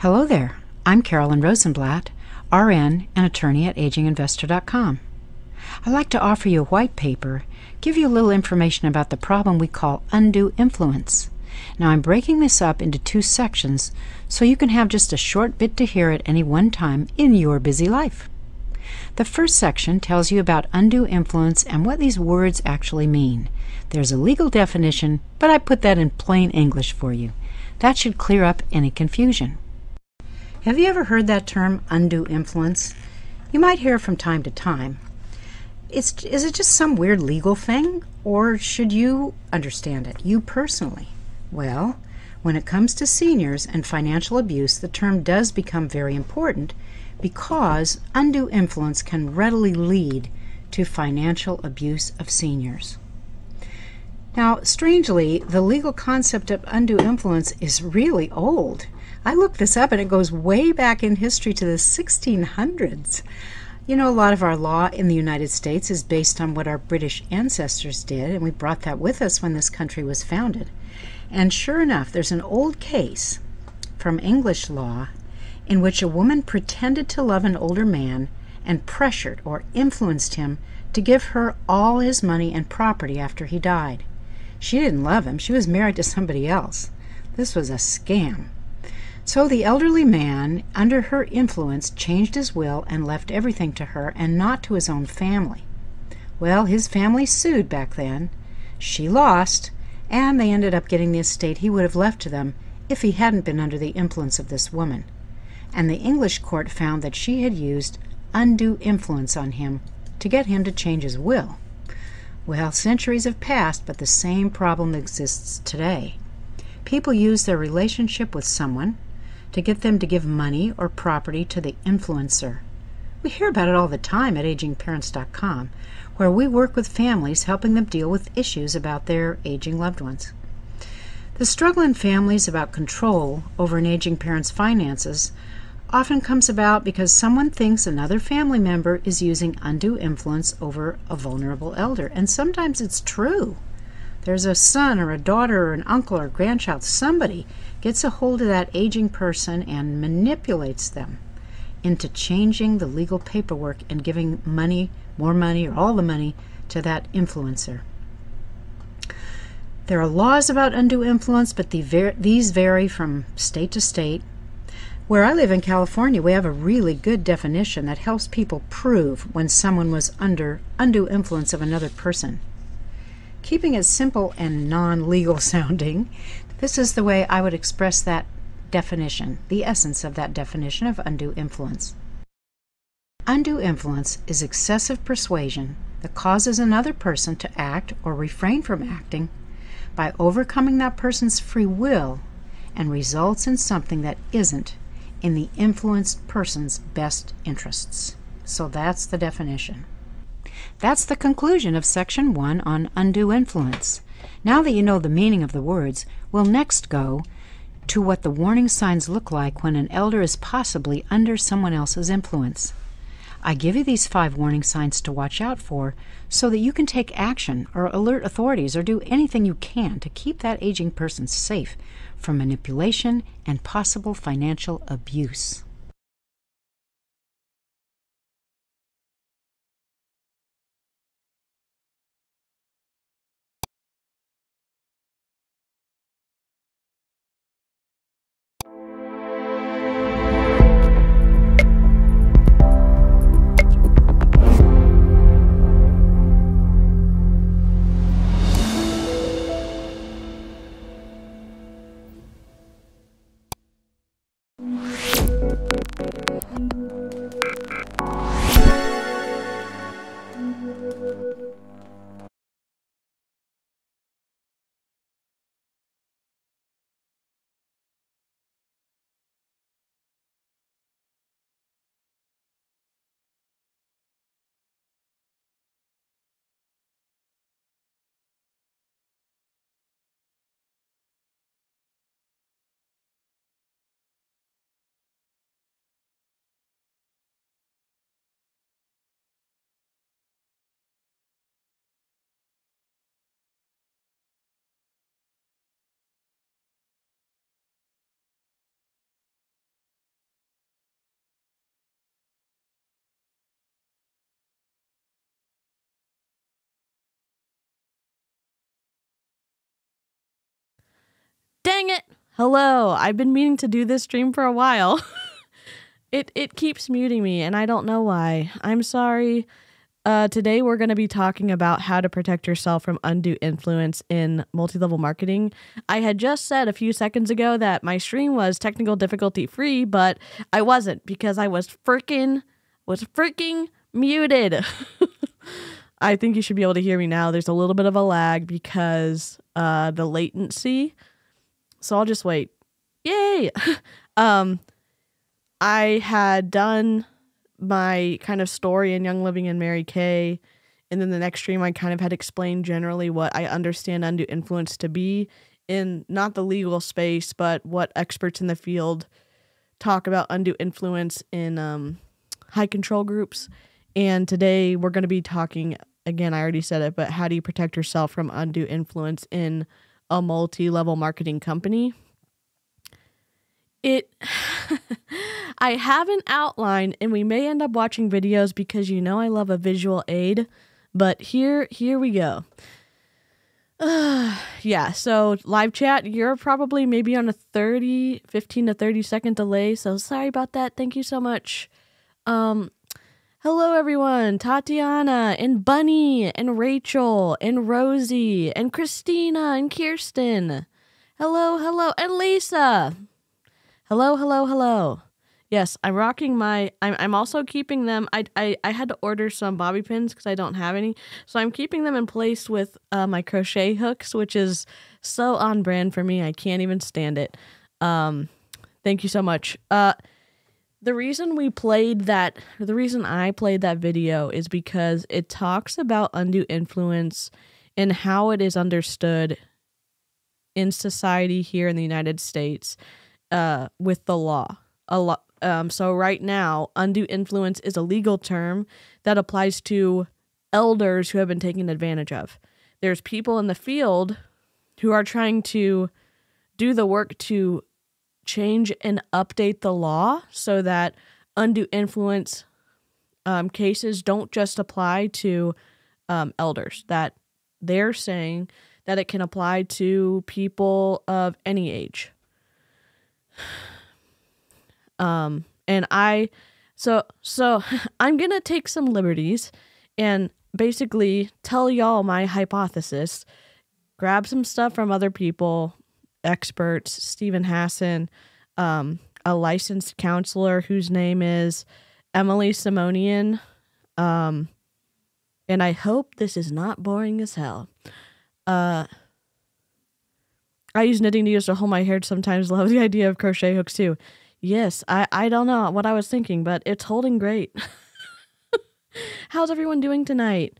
Hello there. I'm Carolyn Rosenblatt, RN and attorney at aginginvestor.com. I'd like to offer you a white paper, give you a little information about the problem we call undue influence. Now, I'm breaking this up into two sections so you can have just a short bit to hear at any one time in your busy life. The first section tells you about undue influence and what these words actually mean. There's a legal definition, but I put that in plain English for you. That should clear up any confusion. Have you ever heard that term, undue influence? You might hear it from time to time. It's, is it just some weird legal thing, or should you understand it, you personally? Well, when it comes to seniors and financial abuse, the term does become very important because undue influence can readily lead to financial abuse of seniors. Now, strangely, the legal concept of undue influence is really old. I looked this up and it goes way back in history to the 1600s. You know, a lot of our law in the United States is based on what our British ancestors did, and we brought that with us when this country was founded. And sure enough, there's an old case from English law in which a woman pretended to love an older man and pressured or influenced him to give her all his money and property after he died. She didn't love him, she was married to somebody else. This was a scam. So the elderly man, under her influence, changed his will and left everything to her and not to his own family. Well, his family sued back then. She lost, and they ended up getting the estate he would have left to them if he hadn't been under the influence of this woman and the English court found that she had used undue influence on him to get him to change his will. Well, centuries have passed, but the same problem exists today. People use their relationship with someone to get them to give money or property to the influencer. We hear about it all the time at agingparents.com, where we work with families helping them deal with issues about their aging loved ones. The struggle in families about control over an aging parent's finances often comes about because someone thinks another family member is using undue influence over a vulnerable elder. And sometimes it's true. There's a son or a daughter or an uncle or grandchild. Somebody gets a hold of that aging person and manipulates them into changing the legal paperwork and giving money, more money, or all the money to that influencer. There are laws about undue influence, but the these vary from state to state where I live in California, we have a really good definition that helps people prove when someone was under undue influence of another person. Keeping it simple and non legal sounding, this is the way I would express that definition, the essence of that definition of undue influence. Undue influence is excessive persuasion that causes another person to act or refrain from acting by overcoming that person's free will and results in something that isn't in the influenced person's best interests. So that's the definition. That's the conclusion of Section 1 on undue influence. Now that you know the meaning of the words, we'll next go to what the warning signs look like when an elder is possibly under someone else's influence. I give you these five warning signs to watch out for so that you can take action or alert authorities or do anything you can to keep that aging person safe from manipulation and possible financial abuse. Dang it. Hello. I've been meaning to do this stream for a while. it it keeps muting me and I don't know why. I'm sorry. Uh, today we're going to be talking about how to protect yourself from undue influence in multi-level marketing. I had just said a few seconds ago that my stream was technical difficulty free, but I wasn't because I was freaking was freaking muted. I think you should be able to hear me now. There's a little bit of a lag because uh, the latency. So I'll just wait. Yay! um, I had done my kind of story in Young Living and Mary Kay. And then the next stream, I kind of had explained generally what I understand undue influence to be in not the legal space, but what experts in the field talk about undue influence in um, high control groups. And today we're going to be talking again, I already said it, but how do you protect yourself from undue influence in a multi level marketing company? It. I have an outline and we may end up watching videos because you know I love a visual aid, but here here we go. Uh, yeah, so live chat, you're probably maybe on a 30, 15 to 30 second delay, so sorry about that. Thank you so much. Um hello everyone, Tatiana and Bunny and Rachel and Rosie and Christina and Kirsten. Hello, hello, and Lisa. Hello, hello, hello. Yes, I'm rocking my. I'm, I'm also keeping them. I, I, I had to order some bobby pins because I don't have any. So I'm keeping them in place with uh, my crochet hooks, which is so on brand for me. I can't even stand it. Um, thank you so much. Uh, the reason we played that, the reason I played that video is because it talks about undue influence and how it is understood in society here in the United States uh, with the law. A lot um, so, right now, undue influence is a legal term that applies to elders who have been taken advantage of. There's people in the field who are trying to do the work to change and update the law so that undue influence um, cases don't just apply to um, elders, that they're saying that it can apply to people of any age. Um, and I, so, so I'm going to take some liberties and basically tell y'all my hypothesis, grab some stuff from other people, experts, Steven Hassan, um, a licensed counselor whose name is Emily Simonian. Um, and I hope this is not boring as hell. Uh, I use knitting needles to hold my hair sometimes. Love the idea of crochet hooks too. Yes, I, I don't know what I was thinking, but it's holding great. How's everyone doing tonight?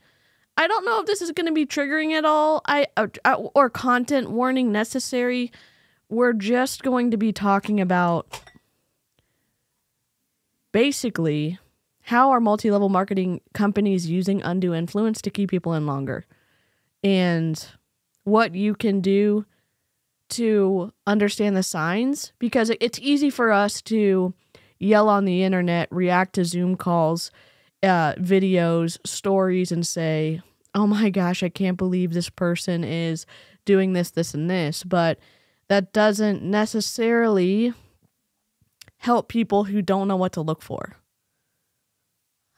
I don't know if this is going to be triggering at all. I uh, uh, or content warning necessary. We're just going to be talking about basically how are multi-level marketing companies using undue influence to keep people in longer and what you can do to understand the signs because it's easy for us to yell on the internet, react to Zoom calls, uh, videos, stories, and say, oh my gosh, I can't believe this person is doing this, this, and this. But that doesn't necessarily help people who don't know what to look for.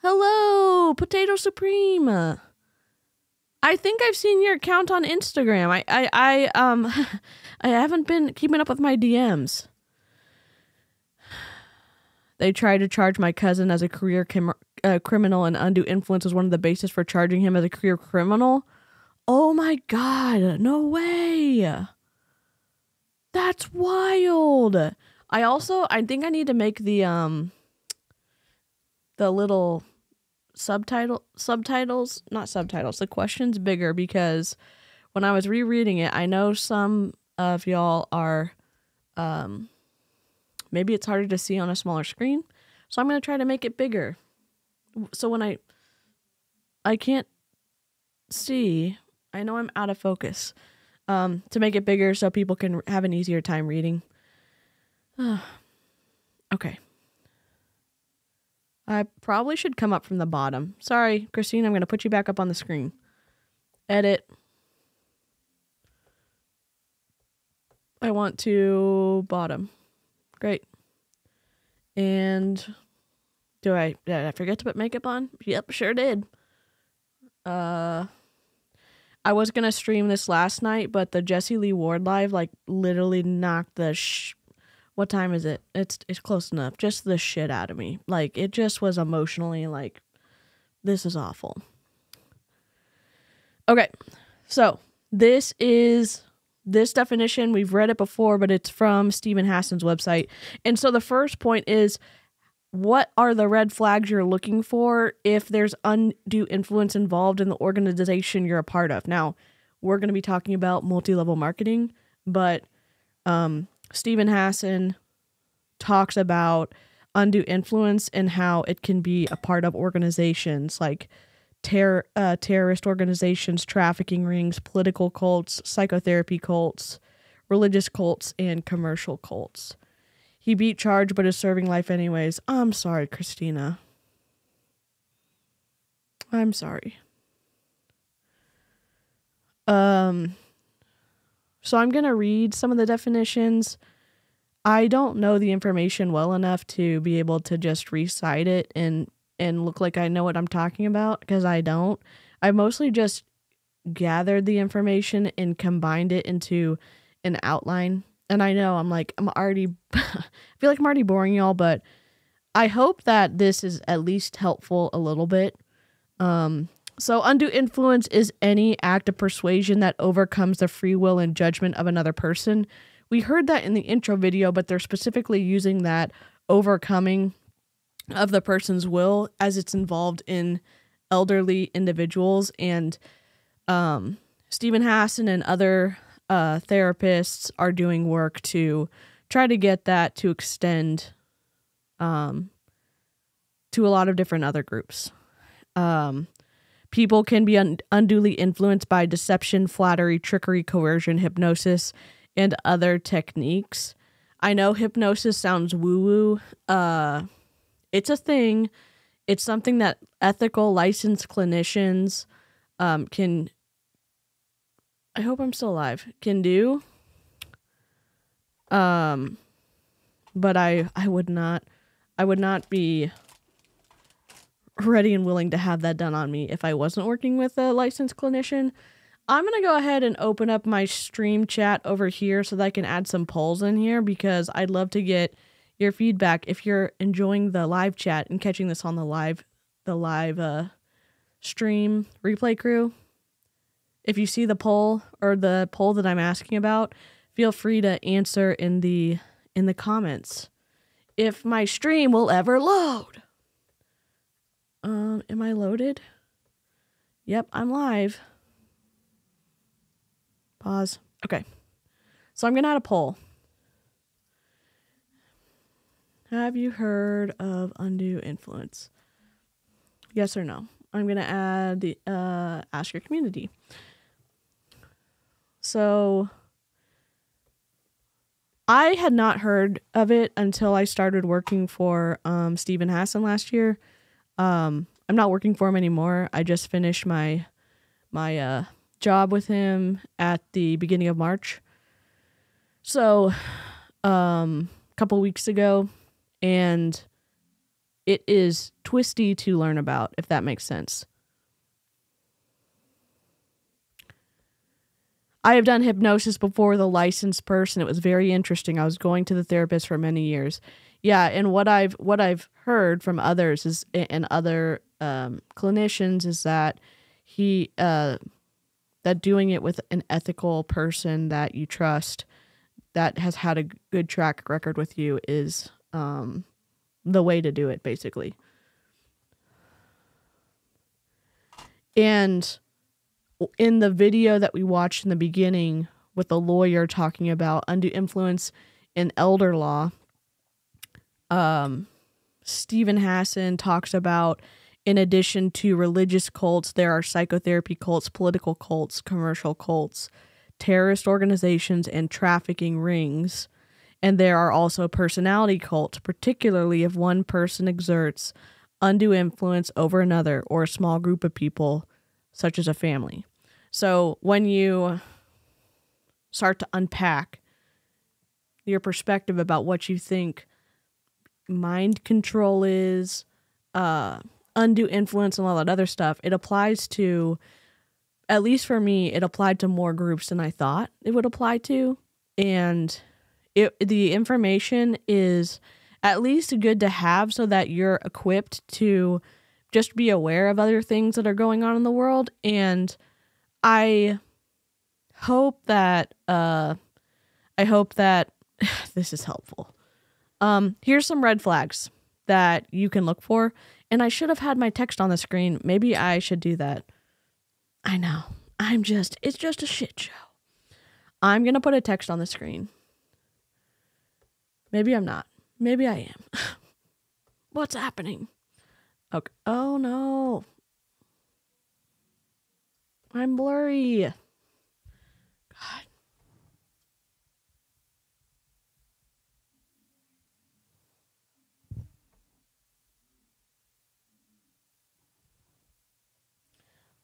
Hello, Potato Supreme. I think I've seen your account on Instagram. I, I, I, um, I haven't been keeping up with my DMs. They tried to charge my cousin as a career uh, criminal, and undue influence was one of the bases for charging him as a career criminal. Oh my god, no way! That's wild. I also, I think I need to make the um, the little subtitle subtitles, not subtitles, the questions bigger because when I was rereading it, I know some of y'all are um maybe it's harder to see on a smaller screen. So I'm going to try to make it bigger. So when I I can't see, I know I'm out of focus. Um to make it bigger so people can have an easier time reading. Uh, okay. I probably should come up from the bottom. Sorry, Christine, I'm going to put you back up on the screen. Edit. I want to bottom. Great. And do I did I forget to put makeup on? Yep, sure did. Uh I was gonna stream this last night, but the Jesse Lee Ward live like literally knocked the sh- what time is it? It's it's close enough. Just the shit out of me. Like it just was emotionally like this is awful. Okay. So, this is this definition. We've read it before, but it's from Steven Hassan's website. And so the first point is what are the red flags you're looking for if there's undue influence involved in the organization you're a part of? Now, we're going to be talking about multi level marketing, but um, Steven Hassan talks about undue influence and how it can be a part of organizations like ter- uh, terrorist organizations, trafficking rings, political cults, psychotherapy cults, religious cults, and commercial cults. He beat charge but is serving life anyways. I'm sorry, Christina. I'm sorry. Um so I'm going to read some of the definitions. I don't know the information well enough to be able to just recite it and and look like I know what I'm talking about because I don't. I mostly just gathered the information and combined it into an outline and I know I'm like I'm already I feel like I'm already boring y'all, but I hope that this is at least helpful a little bit. Um so undue influence is any act of persuasion that overcomes the free will and judgment of another person. We heard that in the intro video, but they're specifically using that overcoming of the person's will as it's involved in elderly individuals and um Steven Hassan and other uh, therapists are doing work to try to get that to extend um, to a lot of different other groups. Um, people can be un- unduly influenced by deception, flattery, trickery, coercion, hypnosis, and other techniques. I know hypnosis sounds woo woo. Uh, it's a thing. It's something that ethical licensed clinicians um, can I hope I'm still alive. Can do. Um but I I would not I would not be ready and willing to have that done on me if I wasn't working with a licensed clinician. I'm going to go ahead and open up my stream chat over here so that I can add some polls in here because I'd love to get your feedback if you're enjoying the live chat and catching this on the live the live uh stream replay crew if you see the poll or the poll that I'm asking about, feel free to answer in the in the comments. If my stream will ever load. Um, am I loaded? Yep, I'm live. Pause. Okay. So I'm gonna add a poll. Have you heard of undue influence? Yes or no? I'm gonna add the uh, ask your community. So I had not heard of it until I started working for um, Steven Hassan last year. Um, I'm not working for him anymore. I just finished my my uh, job with him at the beginning of March. So, um, a couple weeks ago, and it is twisty to learn about, if that makes sense. I have done hypnosis before the licensed person. It was very interesting. I was going to the therapist for many years. Yeah, and what I've what I've heard from others is and other um, clinicians is that he uh, that doing it with an ethical person that you trust that has had a good track record with you is um, the way to do it basically. And in the video that we watched in the beginning with the lawyer talking about undue influence in elder law, um, Steven Hassan talks about in addition to religious cults, there are psychotherapy cults, political cults, commercial cults, terrorist organizations, and trafficking rings. And there are also personality cults, particularly if one person exerts undue influence over another or a small group of people, such as a family. So when you start to unpack your perspective about what you think mind control is, uh, undue influence, and all that other stuff, it applies to, at least for me, it applied to more groups than I thought it would apply to. And it, the information is at least good to have so that you're equipped to just be aware of other things that are going on in the world. And I hope that, uh, I hope that this is helpful. Um, here's some red flags that you can look for. And I should have had my text on the screen. Maybe I should do that. I know. I'm just, it's just a shit show. I'm going to put a text on the screen. Maybe I'm not. Maybe I am. What's happening? Okay. Oh no. I'm blurry. God.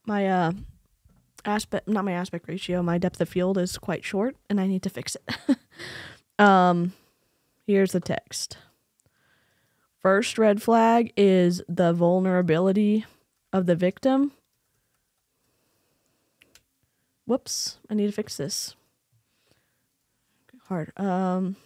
My uh aspect not my aspect ratio, my depth of field is quite short and I need to fix it. um here's the text. First red flag is the vulnerability of the victim. Whoops, I need to fix this. Hard. Um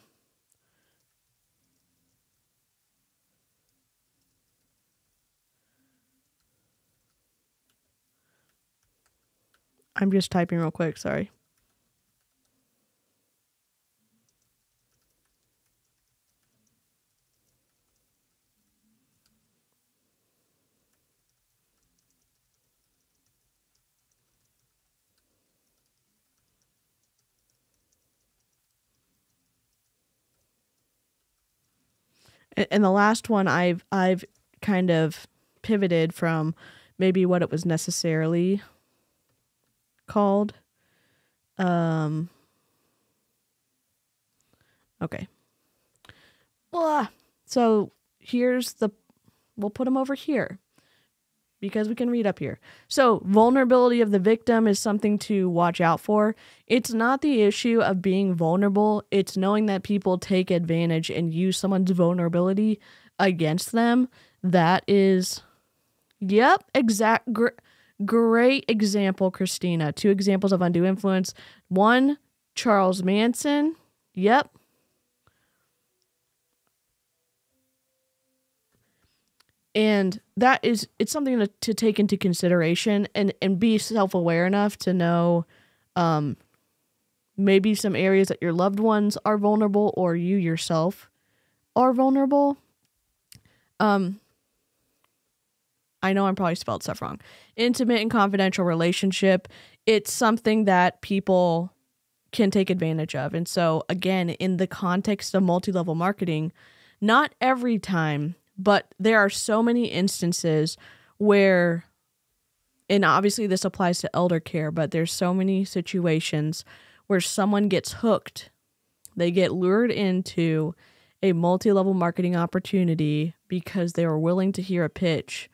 I'm just typing real quick, sorry. And the last one I've I've kind of pivoted from maybe what it was necessarily called. Um. Okay. Blah. So here's the. We'll put them over here because we can read up here. So, vulnerability of the victim is something to watch out for. It's not the issue of being vulnerable, it's knowing that people take advantage and use someone's vulnerability against them. That is, yep, exact. Gr- great example, Christina. Two examples of undue influence. One, Charles Manson. Yep, and that is it's something to, to take into consideration and and be self-aware enough to know um maybe some areas that your loved ones are vulnerable or you yourself are vulnerable um I know I'm probably spelled stuff wrong. Intimate and confidential relationship. It's something that people can take advantage of. And so, again, in the context of multi level marketing, not every time but there are so many instances where, and obviously this applies to elder care, but there's so many situations where someone gets hooked. They get lured into a multi level marketing opportunity because they were willing to hear a pitch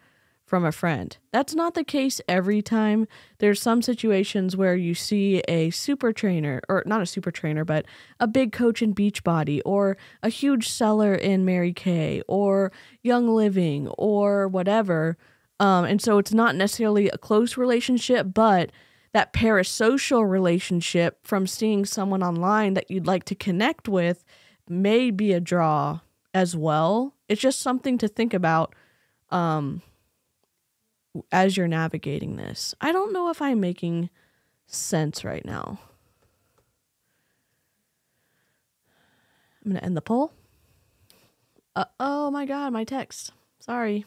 from a friend. That's not the case every time. There's some situations where you see a super trainer, or not a super trainer, but a big coach in Beachbody, or a huge seller in Mary Kay, or Young Living, or whatever. Um, and so it's not necessarily a close relationship, but that parasocial relationship from seeing someone online that you'd like to connect with may be a draw as well. It's just something to think about. Um, as you're navigating this. I don't know if I'm making sense right now. I'm going to end the poll. Uh, oh my god, my text. Sorry.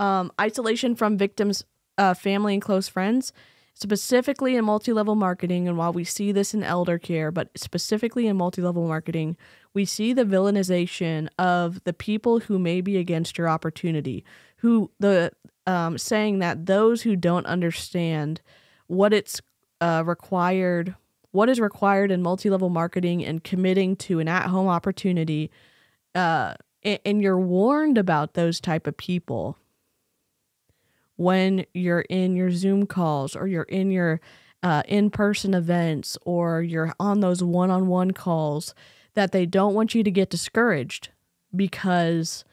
Um, isolation from victims, uh, family and close friends, specifically in multi-level marketing. And while we see this in elder care, but specifically in multi-level marketing, we see the villainization of the people who may be against your opportunity, who the um, saying that those who don't understand what it's uh, required, what is required in multi-level marketing and committing to an at-home opportunity, uh, and, and you're warned about those type of people when you're in your Zoom calls or you're in your uh, in person events or you're on those one on one calls that they don't want you to get discouraged because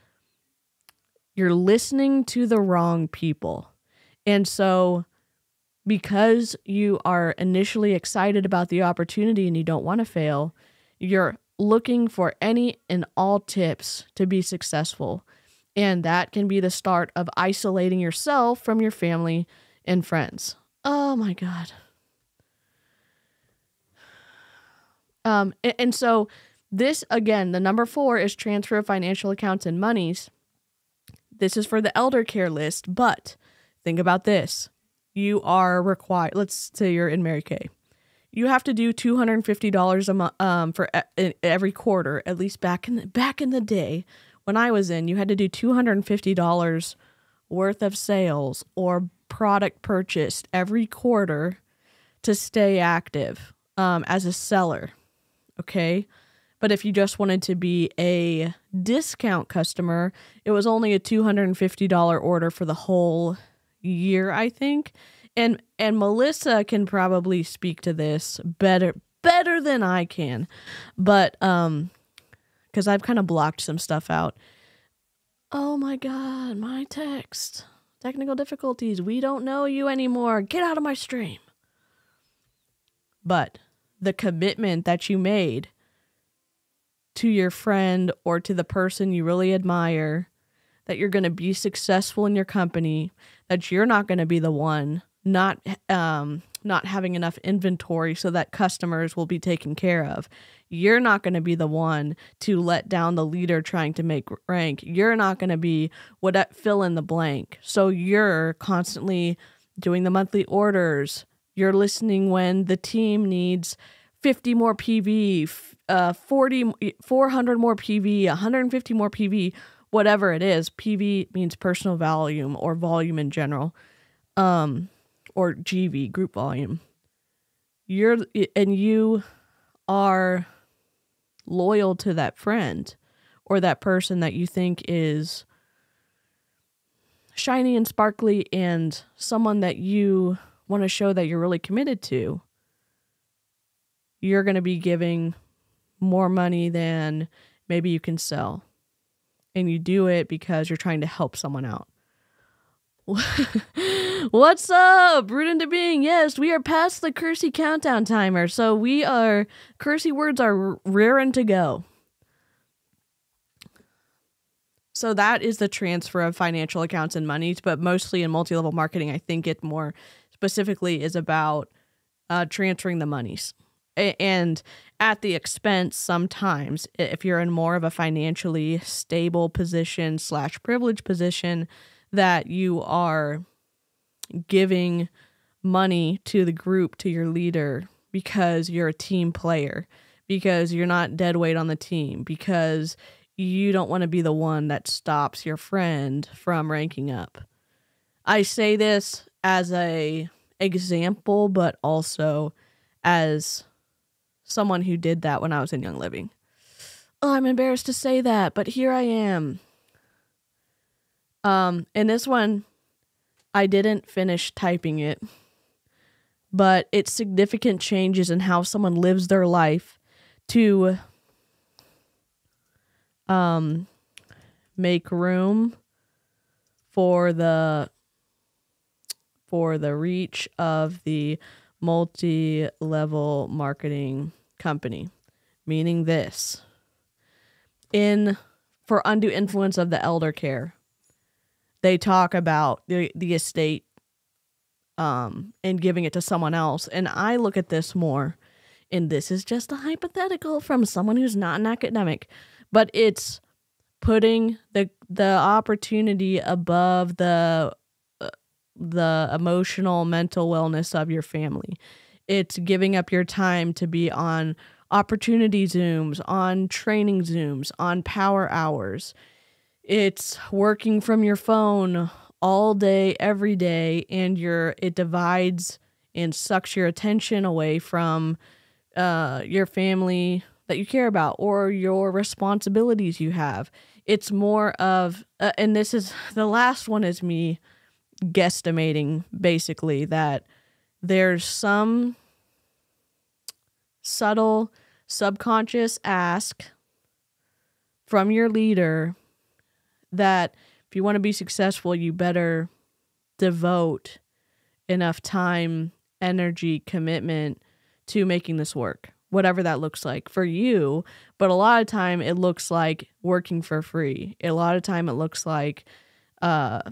you're listening to the wrong people. And so, because you are initially excited about the opportunity and you don't want to fail, you're looking for any and all tips to be successful. And that can be the start of isolating yourself from your family and friends. Oh my God. Um, and, and so this again, the number four is transfer of financial accounts and monies. This is for the elder care list, but think about this. You are required, let's say you're in Mary Kay. You have to do $250 a month um, for every quarter, at least back in the, back in the day when I was in, you had to do $250 worth of sales or product purchased every quarter to stay active um, as a seller. Okay. But if you just wanted to be a discount customer, it was only a $250 order for the whole year, I think. And and Melissa can probably speak to this better better than I can. But um cuz I've kind of blocked some stuff out. Oh my god, my text. Technical difficulties. We don't know you anymore. Get out of my stream. But the commitment that you made to your friend or to the person you really admire that you're going to be successful in your company, that you're not going to be the one not um not having enough inventory so that customers will be taken care of. You're not going to be the one to let down the leader trying to make rank. You're not going to be what fill in the blank. So you're constantly doing the monthly orders. You're listening when the team needs 50 more PV, uh, 40, 400 more PV, 150 more PV, whatever it is. PV means personal volume or volume in general, um, or GV, group volume. You're, and you are loyal to that friend or that person that you think is shiny and sparkly and someone that you want to show that you're really committed to you're going to be giving more money than maybe you can sell. And you do it because you're trying to help someone out. What's up? Root into being. Yes, we are past the cursey countdown timer. So we are, cursey words are rearing to go. So that is the transfer of financial accounts and monies, but mostly in multi level marketing, I think it more specifically is about uh, transferring the monies and at the expense sometimes if you're in more of a financially stable position slash privileged position that you are giving money to the group to your leader because you're a team player because you're not dead weight on the team because you don't want to be the one that stops your friend from ranking up. I say this as a example but also as someone who did that when I was in Young Living. Oh, I'm embarrassed to say that, but here I am. Um, in this one, I didn't finish typing it, but it's significant changes in how someone lives their life to um make room for the for the reach of the multi-level marketing company, meaning this. In for undue influence of the elder care, they talk about the, the estate um, and giving it to someone else. And I look at this more, and this is just a hypothetical from someone who's not an academic, but it's putting the the opportunity above the uh, the emotional mental wellness of your family it's giving up your time to be on opportunity Zooms, on training Zooms, on power hours. It's working from your phone all day, every day, and your it divides and sucks your attention away from uh, your family that you care about or your responsibilities you have. It's more of, uh, and this is the last one is me guesstimating basically that there's some subtle subconscious ask from your leader that if you want to be successful, you better devote enough time, energy, commitment to making this work, whatever that looks like for you. But a lot of time it looks like working for free. A lot of time it looks like uh,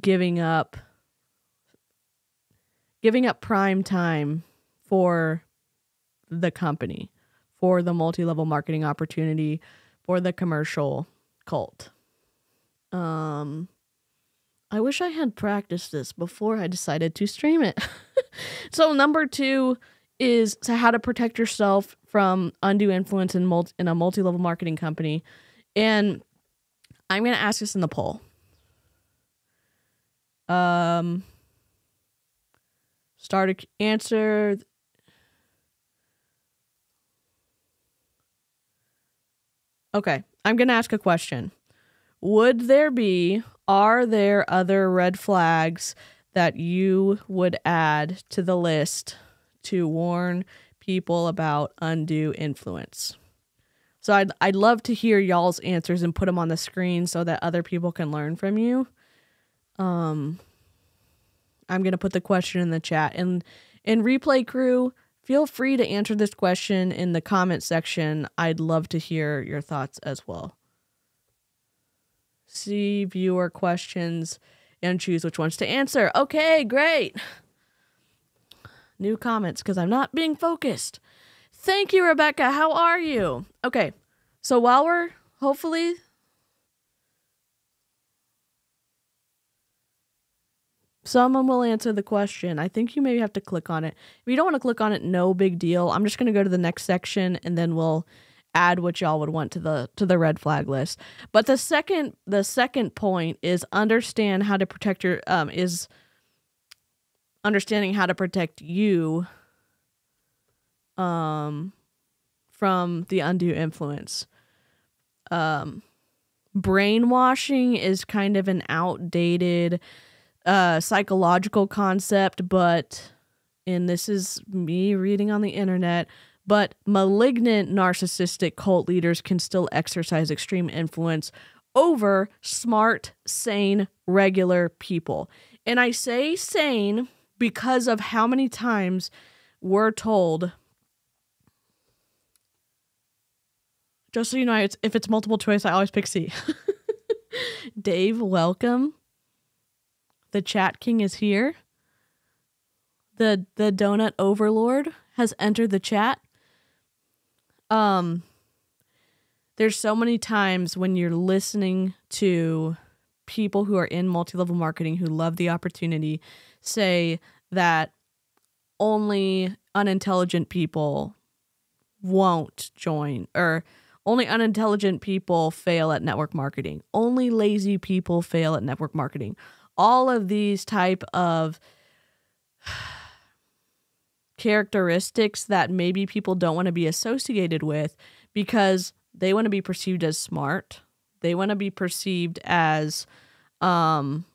giving up giving up prime time for the company, for the multi-level marketing opportunity, for the commercial cult. Um I wish I had practiced this before I decided to stream it. so number 2 is how to protect yourself from undue influence in multi- in a multi-level marketing company. And I'm going to ask this in the poll. Um start a answer Okay, I'm going to ask a question. Would there be are there other red flags that you would add to the list to warn people about undue influence? So I'd I'd love to hear y'all's answers and put them on the screen so that other people can learn from you. Um I'm going to put the question in the chat and in replay crew, feel free to answer this question in the comment section. I'd love to hear your thoughts as well. See viewer questions and choose which ones to answer. Okay, great. New comments because I'm not being focused. Thank you, Rebecca. How are you? Okay, so while we're hopefully someone will answer the question. I think you maybe have to click on it. If you don't want to click on it, no big deal. I'm just going to go to the next section and then we'll add what y'all would want to the to the red flag list. But the second the second point is understand how to protect your um is understanding how to protect you um from the undue influence. Um brainwashing is kind of an outdated uh psychological concept, but and this is me reading on the internet, but malignant narcissistic cult leaders can still exercise extreme influence over smart, sane, regular people. And I say sane because of how many times we're told just so you know, it's, if it's multiple choice, I always pick C. Dave, welcome. The chat king is here. The the donut overlord has entered the chat. Um there's so many times when you're listening to people who are in multi-level marketing who love the opportunity say that only unintelligent people won't join or only unintelligent people fail at network marketing. Only lazy people fail at network marketing all of these type of characteristics that maybe people don't want to be associated with because they want to be perceived as smart. They want to be perceived as um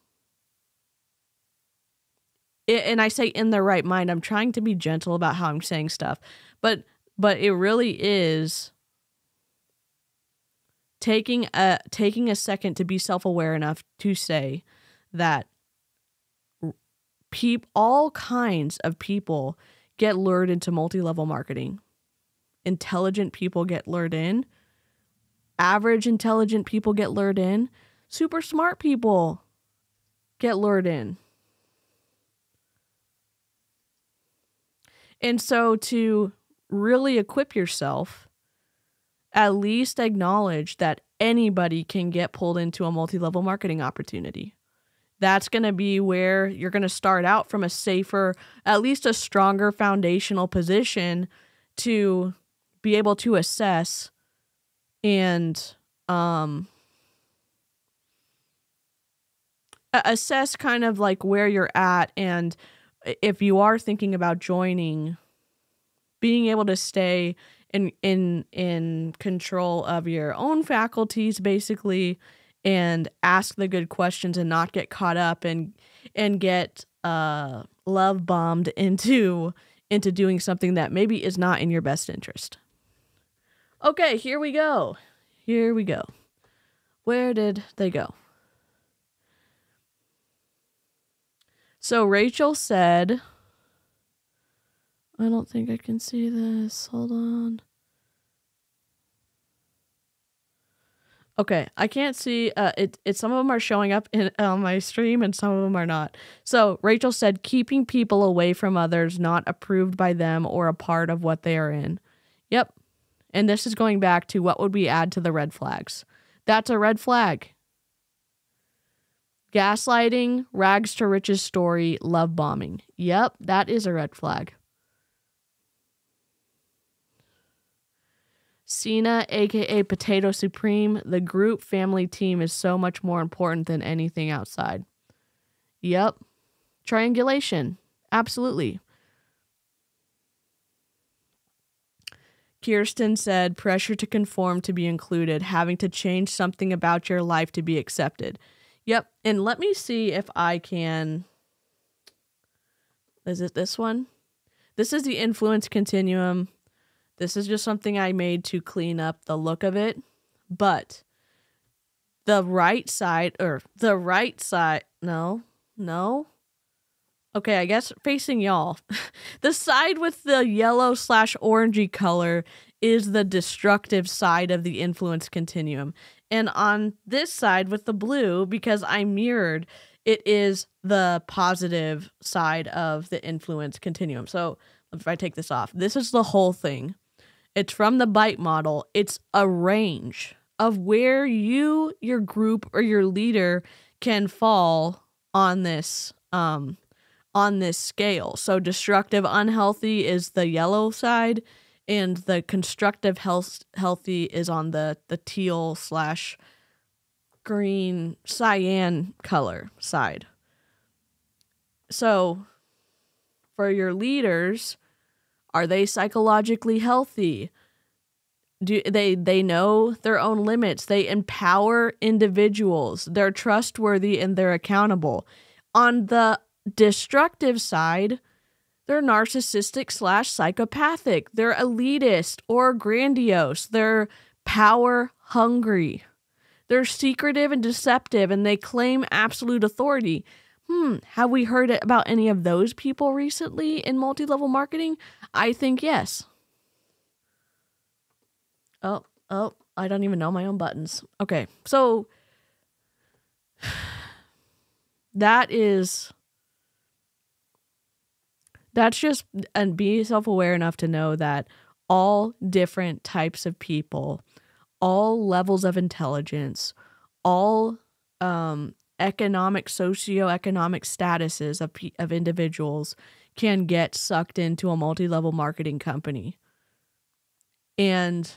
and I say in their right mind. I'm trying to be gentle about how I'm saying stuff. But but it really is taking a taking a second to be self-aware enough to say that peep all kinds of people get lured into multi level marketing. Intelligent people get lured in. Average intelligent people get lured in. Super smart people get lured in. And so to really equip yourself, at least acknowledge that anybody can get pulled into a multi level marketing opportunity that's going to be where you're going to start out from a safer, at least a stronger foundational position to be able to assess and um assess kind of like where you're at and if you are thinking about joining being able to stay in in in control of your own faculties basically and ask the good questions and not get caught up and and get uh love bombed into into doing something that maybe is not in your best interest. Okay, here we go. Here we go. Where did they go? So Rachel said, I don't think I can see this. Hold on. Okay, I can't see. Uh, it, it. Some of them are showing up in on my stream, and some of them are not. So Rachel said, keeping people away from others not approved by them or a part of what they are in. Yep, and this is going back to what would we add to the red flags? That's a red flag. Gaslighting, rags to riches story, love bombing. Yep, that is a red flag. Cena, aka Potato Supreme, the group family team is so much more important than anything outside. Yep. Triangulation. Absolutely. Kirsten said, pressure to conform to be included, having to change something about your life to be accepted. Yep. And let me see if I can. Is it this one? This is the influence continuum. This is just something I made to clean up the look of it. But the right side, or the right side, no, no. Okay, I guess facing y'all. the side with the yellow slash orangey color is the destructive side of the influence continuum. And on this side with the blue, because I mirrored, it is the positive side of the influence continuum. So if I take this off, this is the whole thing. It's from the bite model. It's a range of where you, your group, or your leader can fall on this um on this scale. So destructive unhealthy is the yellow side and the constructive health healthy is on the the teal slash green cyan color side. So for your leaders, are they psychologically healthy? Do they they know their own limits? They empower individuals. They're trustworthy and they're accountable. On the destructive side, they're narcissistic slash psychopathic. They're elitist or grandiose. They're power hungry. They're secretive and deceptive and they claim absolute authority. Hmm, have we heard about any of those people recently in multi level marketing? I think yes. Oh, oh, I don't even know my own buttons. Okay, so that is that's just and be self-aware enough to know that all different types of people all levels of intelligence all um, economic socioeconomic statuses of, of individuals can get sucked into a multi-level marketing company and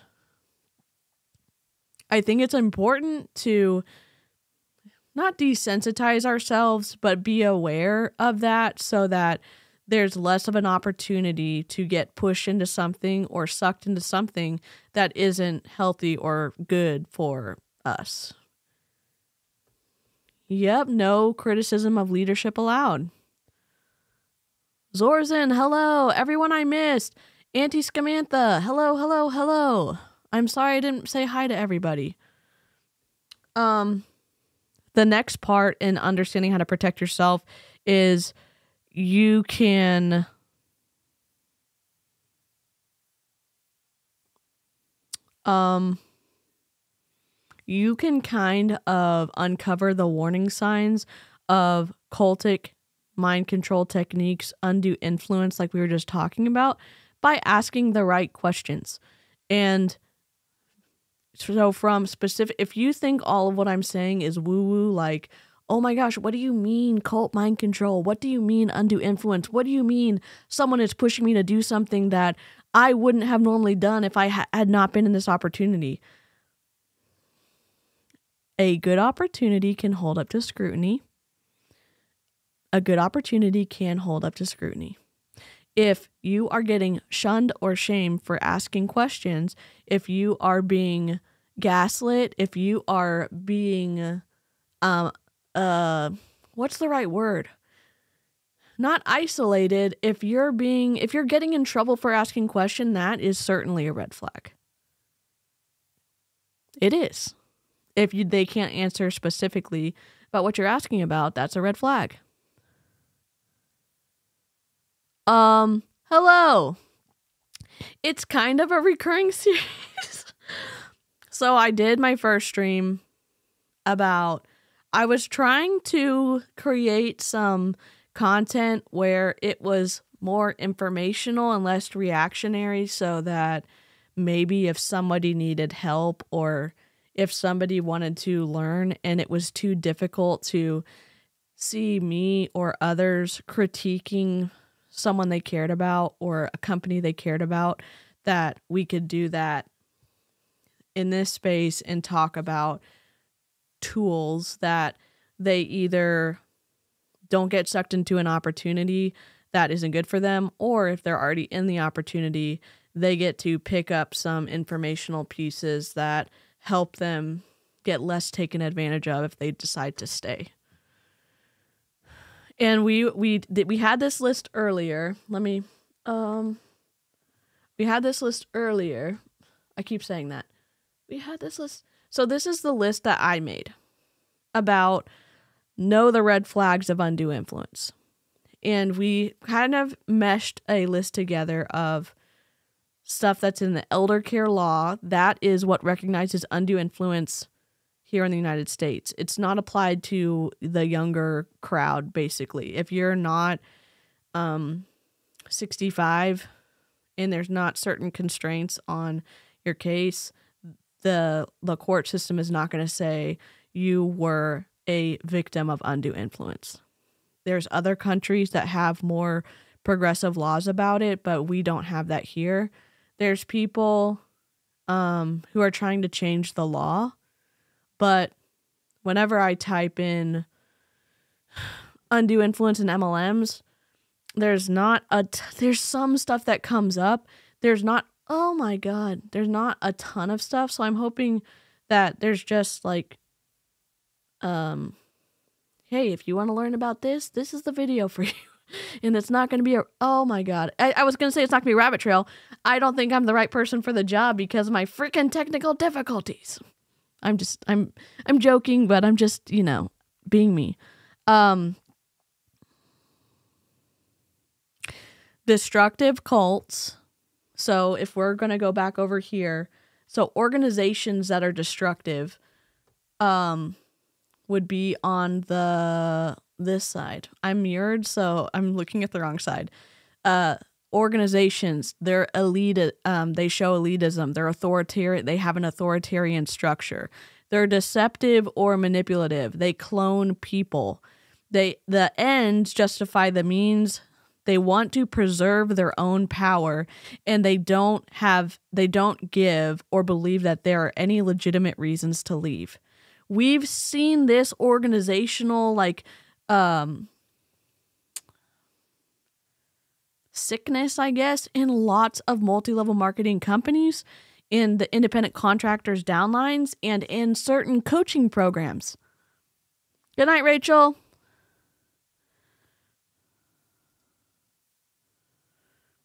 i think it's important to not desensitize ourselves but be aware of that so that there's less of an opportunity to get pushed into something or sucked into something that isn't healthy or good for us. Yep, no criticism of leadership allowed. Zorzin, hello. Everyone I missed. Auntie Scamantha, hello, hello, hello. I'm sorry I didn't say hi to everybody. Um, the next part in understanding how to protect yourself is you can um you can kind of uncover the warning signs of cultic mind control techniques, undue influence, like we were just talking about, by asking the right questions. And so, from specific, if you think all of what I'm saying is woo woo, like, oh my gosh, what do you mean cult mind control? What do you mean undue influence? What do you mean someone is pushing me to do something that I wouldn't have normally done if I ha- had not been in this opportunity? A good opportunity can hold up to scrutiny. A good opportunity can hold up to scrutiny. If you are getting shunned or shamed for asking questions, if you are being gaslit, if you are being um, uh what's the right word not isolated. If you're being if you're getting in trouble for asking question, that is certainly a red flag. It is. If you, they can't answer specifically about what you're asking about, that's a red flag. Um, hello. It's kind of a recurring series. so I did my first stream about I was trying to create some content where it was more informational and less reactionary so that maybe if somebody needed help or if somebody wanted to learn and it was too difficult to see me or others critiquing someone they cared about or a company they cared about, that we could do that in this space and talk about tools that they either don't get sucked into an opportunity that isn't good for them, or if they're already in the opportunity, they get to pick up some informational pieces that help them get less taken advantage of if they decide to stay. And we we we had this list earlier. Let me um we had this list earlier. I keep saying that. We had this list. So this is the list that I made about know the red flags of undue influence. And we kind of meshed a list together of stuff that's in the elder care law. That is what recognizes undue influence here in the United States. It's not applied to the younger crowd, basically. If you're not um, 65 and there's not certain constraints on your case, the the court system is not going to say you were a victim of undue influence. There's other countries that have more progressive laws about it, but we don't have that here there's people um, who are trying to change the law, but whenever I type in undue influence in MLMs, there's not a t- there's some stuff that comes up. There's not oh my god, there's not a ton of stuff. So I'm hoping that there's just like um hey, if you want to learn about this, this is the video for you. and it's not going to be a oh my god. I, I was going to say it's not going to be rabbit trail. I don't think i'm the right person for the job because of my freaking technical difficulties. I'm just i'm i'm joking but i'm just you know being me. Um destructive cults. So if we're going to go back over here so organizations that are destructive um would be on the this side. I'm mirrored, so I'm looking at the wrong side. Uh, organizations, they're elite. Um, they show elitism. They're authoritarian. They have an authoritarian structure. They're deceptive or manipulative. They clone people. They the ends justify the means. They want to preserve their own power, and they don't have. They don't give or believe that there are any legitimate reasons to leave. We've seen this organizational like um sickness, I guess, in lots of multi-level marketing companies, in the independent contractors downlines, and in certain coaching programs. Good night, Rachel.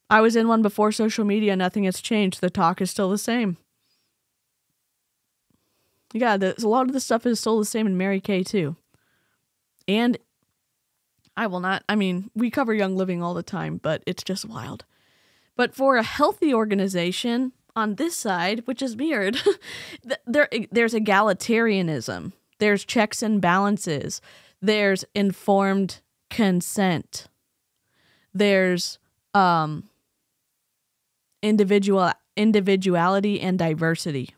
I was in one before social media. Nothing has changed. The talk is still the same. Yeah, the, a lot of the stuff is still the same in Mary Kay too. And I will not. I mean, we cover Young Living all the time, but it's just wild. But for a healthy organization on this side, which is weird, there there's egalitarianism. There's checks and balances. There's informed consent. There's um individual individuality and diversity.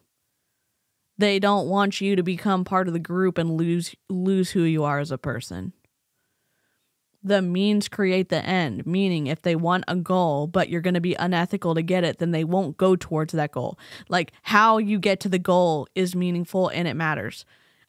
They don't want you to become part of the group and lose lose who you are as a person the means create the end, meaning if they want a goal, but you're going to be unethical to get it, then they won't go towards that goal. Like how you get to the goal is meaningful and it matters.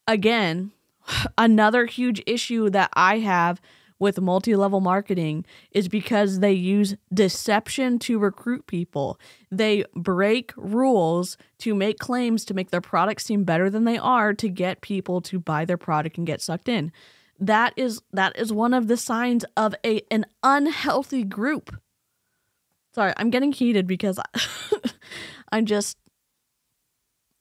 Again, another huge issue that I have with multi level marketing is because they use deception to recruit people. They break rules to make claims to make their product seem better than they are to get people to buy their product and get sucked in that is that is one of the signs of a an unhealthy group. Sorry, I'm getting heated because I, I'm just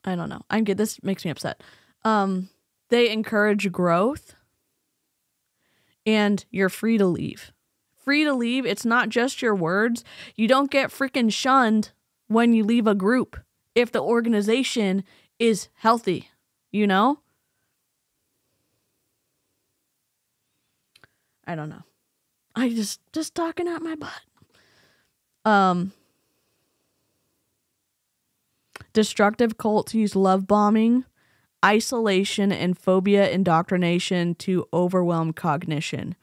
I don't know. I'm get this makes me upset. Um they encourage growth and you're free to leave. Free to leave. It's not just your words. You don't get freaking shunned when you leave a group if the organization is healthy, you know? I don't know. I just just talking out my butt. Um destructive cults use love bombing, isolation and phobia indoctrination to overwhelm cognition.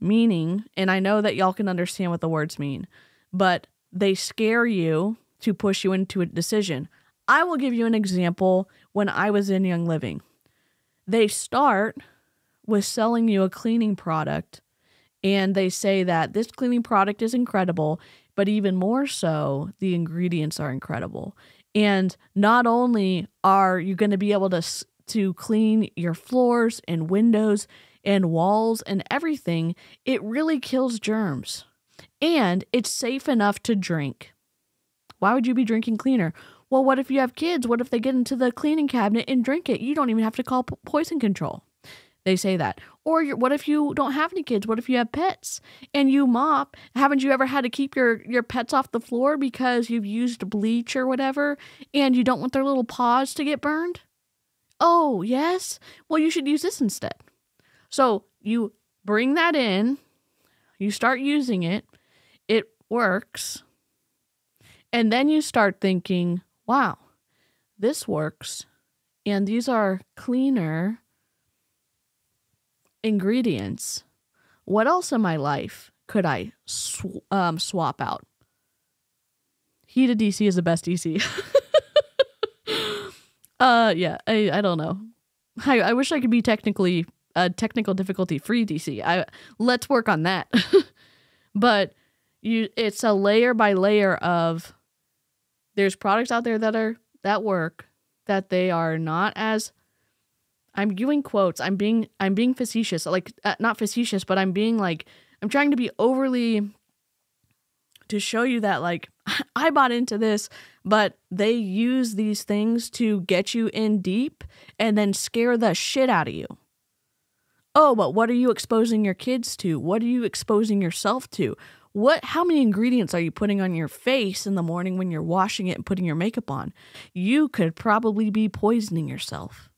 Meaning, and I know that y'all can understand what the words mean, but they scare you to push you into a decision. I will give you an example when I was in Young Living. They start with selling you a cleaning product and they say that this cleaning product is incredible, but even more so, the ingredients are incredible. And not only are you going to be able to to clean your floors and windows and walls and everything, it really kills germs. And it's safe enough to drink. Why would you be drinking cleaner? Well, what if you have kids? What if they get into the cleaning cabinet and drink it? You don't even have to call poison control. They say that. Or what if you don't have any kids? What if you have pets and you mop? Haven't you ever had to keep your your pets off the floor because you've used bleach or whatever and you don't want their little paws to get burned? Oh, yes. Well, you should use this instead. So, you bring that in, you start using it, it works. And then you start thinking, wow, this works. And these are cleaner ingredients. What else in my life could I sw- um, swap out? Heated DeeCee is the best DeeCee. uh, yeah, I, I don't know. I, I wish I could be technically a technical difficulty free DeeCee. I let's work on that. but you, it's a layer by layer of. There's products out there that are that work that they are not as I'm doing quotes. I'm being I'm being facetious, like uh, not facetious, but I'm being like I'm trying to be overly to show you that like I bought into this, but they use these things to get you in deep and then scare the shit out of you. Oh, but what are you exposing your kids to? What are you exposing yourself to? What how many ingredients are you putting on your face in the morning when you're washing it and putting your makeup on? You could probably be poisoning yourself.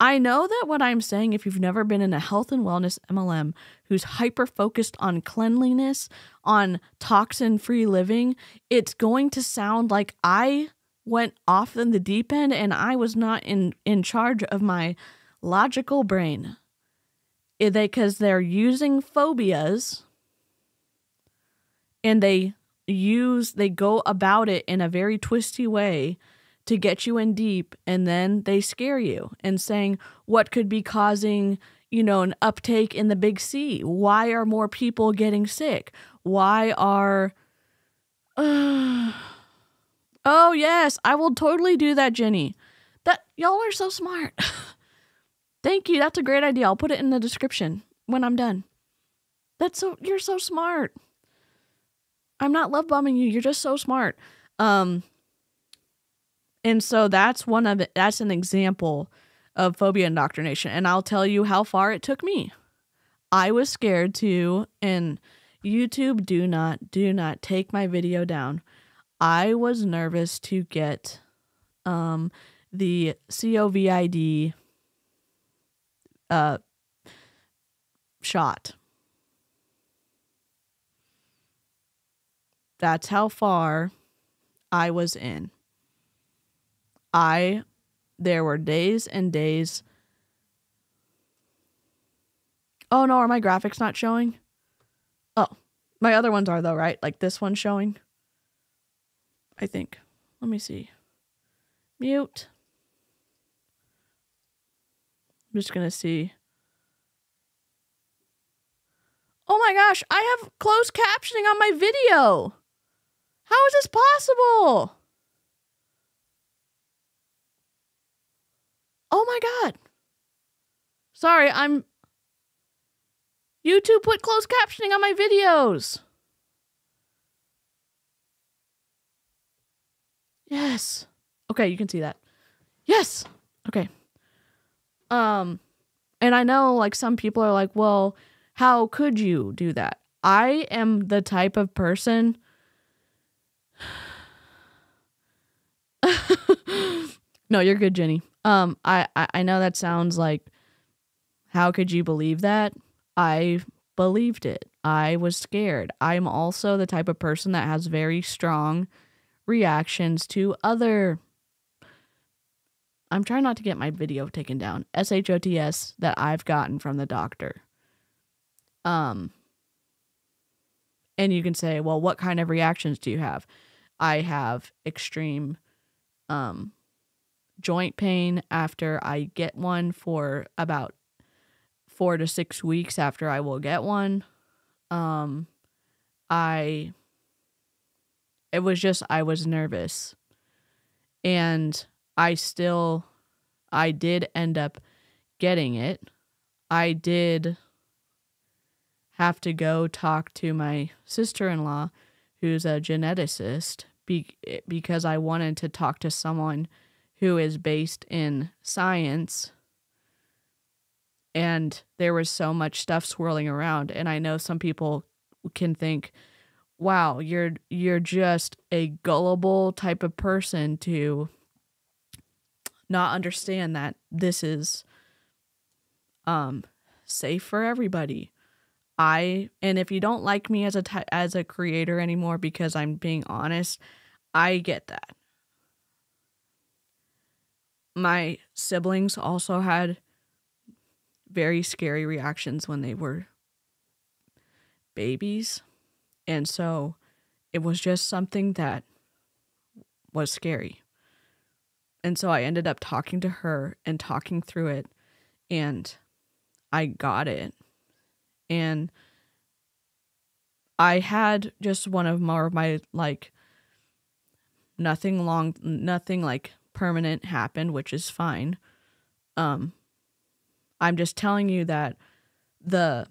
I know that what I'm saying, if you've never been in a health and wellness MLM who's hyper focused on cleanliness, on toxin free living, it's going to sound like I went off in the deep end and I was not in, in charge of my logical brain. Because they, they're using phobias and they use, they go about it in a very twisty way to get you in deep and then they scare you and saying what could be causing you know an uptake in the big c? Why are more people getting sick? Why are oh yes i will totally do that jenny. That y'all are so smart. Thank you that's a great idea. I'll put it in the description when i'm done. That's so you're so smart. I'm not love bombing you you're just so smart. Um and so that's one of it. That's an example of phobia indoctrination. And I'll tell you how far it took me. I was scared to, and YouTube, do not, do not take my video down. I was nervous to get um, the COVID uh, shot. That's how far I was in. I there were days and days. Oh no, are my graphics not showing? Oh, my other ones are though, right? Like this one showing. I think. Let me see. Mute. I'm just going to see. Oh my gosh, I have closed captioning on my video. How is this possible? Oh my God. Sorry, I'm YouTube put closed captioning on my videos. Yes. Okay, you can see that. Yes. Okay. Um and I know like some people are like, "Well, how could you do that?" I am the type of person No, you're good, Jenny. Um I, I know that sounds like how could you believe that? I believed it. I was scared. I'm also the type of person that has very strong reactions to other I'm trying not to get my video taken down. SHOTS that I've gotten from the doctor. Um and you can say, "Well, what kind of reactions do you have?" I have extreme um joint pain after I get one for about 4 to 6 weeks after I will get one. Um I it was just I was nervous. And I still I did end up getting it. I did have to go talk to my sister-in-law who's a geneticist be- because I wanted to talk to someone who is based in science and there was so much stuff swirling around and I know some people can think wow you're you're just a gullible type of person to not understand that this is um safe for everybody. I and if you don't like me as a as a creator anymore because I'm being honest, I get that. My siblings also had very scary reactions when they were babies. And so it was just something that was scary. And so I ended up talking to her and talking through it and I got it. And I had just one of more of my like nothing long nothing like permanent happened, which is fine. Um I'm just telling you that the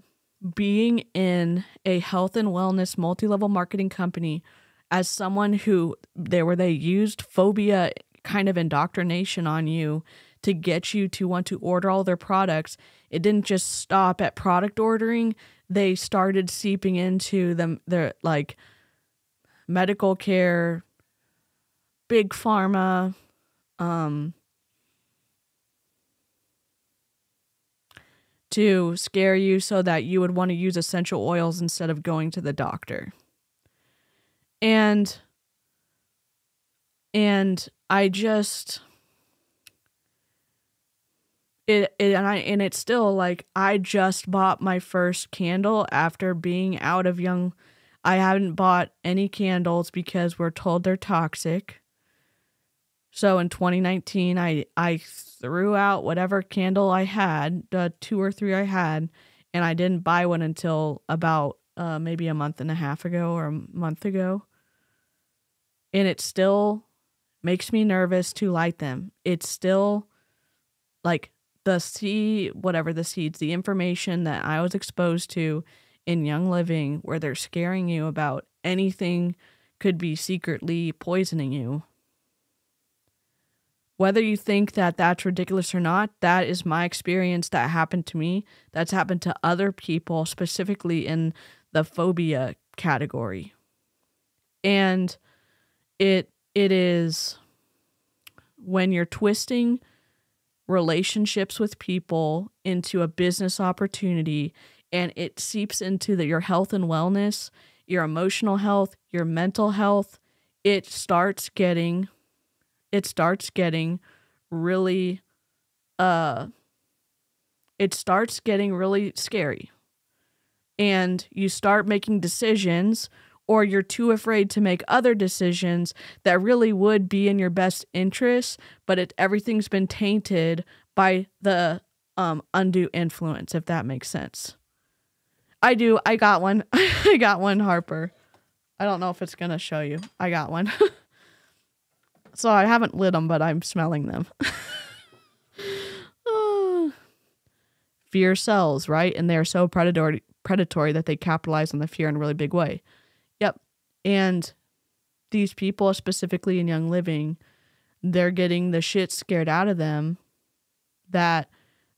being in a health and wellness multi-level marketing company as someone who there where they used phobia kind of indoctrination on you to get you to want to order all their products. It didn't just stop at product ordering. They started seeping into them their like medical care, big pharma, um to scare you so that you would want to use essential oils instead of going to the doctor. And and I just it, it and I and it's still like I just bought my first candle after being out of young I haven't bought any candles because we're told they're toxic. So in 2019 I I threw out whatever candle I had, the two or three I had, and I didn't buy one until about uh, maybe a month and a half ago or a month ago. And it still makes me nervous to light them. It's still like the seed, whatever the seeds, the information that I was exposed to in Young Living, where they're scaring you about anything could be secretly poisoning you. Whether you think that that's ridiculous or not, that is my experience that happened to me. That's happened to other people, specifically in the phobia category. And it it is when you're twisting relationships with people into a business opportunity and it seeps into the, your health and wellness, your emotional health, your mental health, it starts getting it starts getting really uh it starts getting really scary. And you start making decisions or you're too afraid to make other decisions that really would be in your best interest, but it everything's been tainted by the um undue influence, if that makes sense. I do. I got one. I got one, Harper. I don't know if it's gonna show you. I got one. so I haven't lit them, but I'm smelling them. Fear sells, right? And they're so predatory predatory that they capitalize on the fear in a really big way. Yep. And these people, specifically in Young Living, they're getting the shit scared out of them that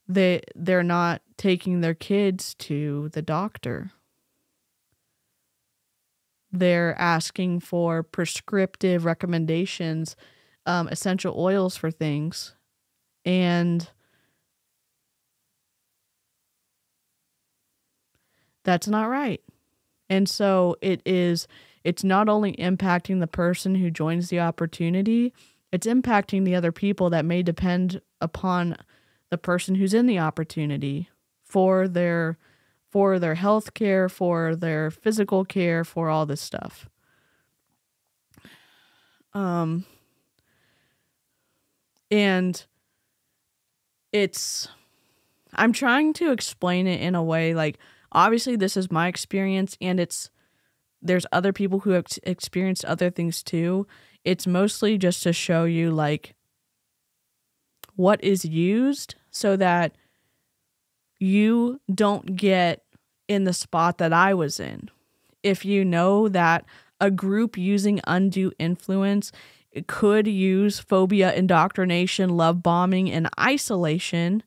they they're not taking their kids to the doctor. They're asking for prescriptive recommendations, um, essential oils for things, and that's not right. And so it is it's not only impacting the person who joins the opportunity, it's impacting the other people that may depend upon the person who's in the opportunity for their for their health care, for their physical care, for all this stuff. Um and it's I'm trying to explain it in a way like obviously this is my experience and it's there's other people who have experienced other things too. It's mostly just to show you like what is used so that you don't get in the spot that I was in. If you know that a group using undue influence could use phobia, indoctrination, love bombing, and isolation,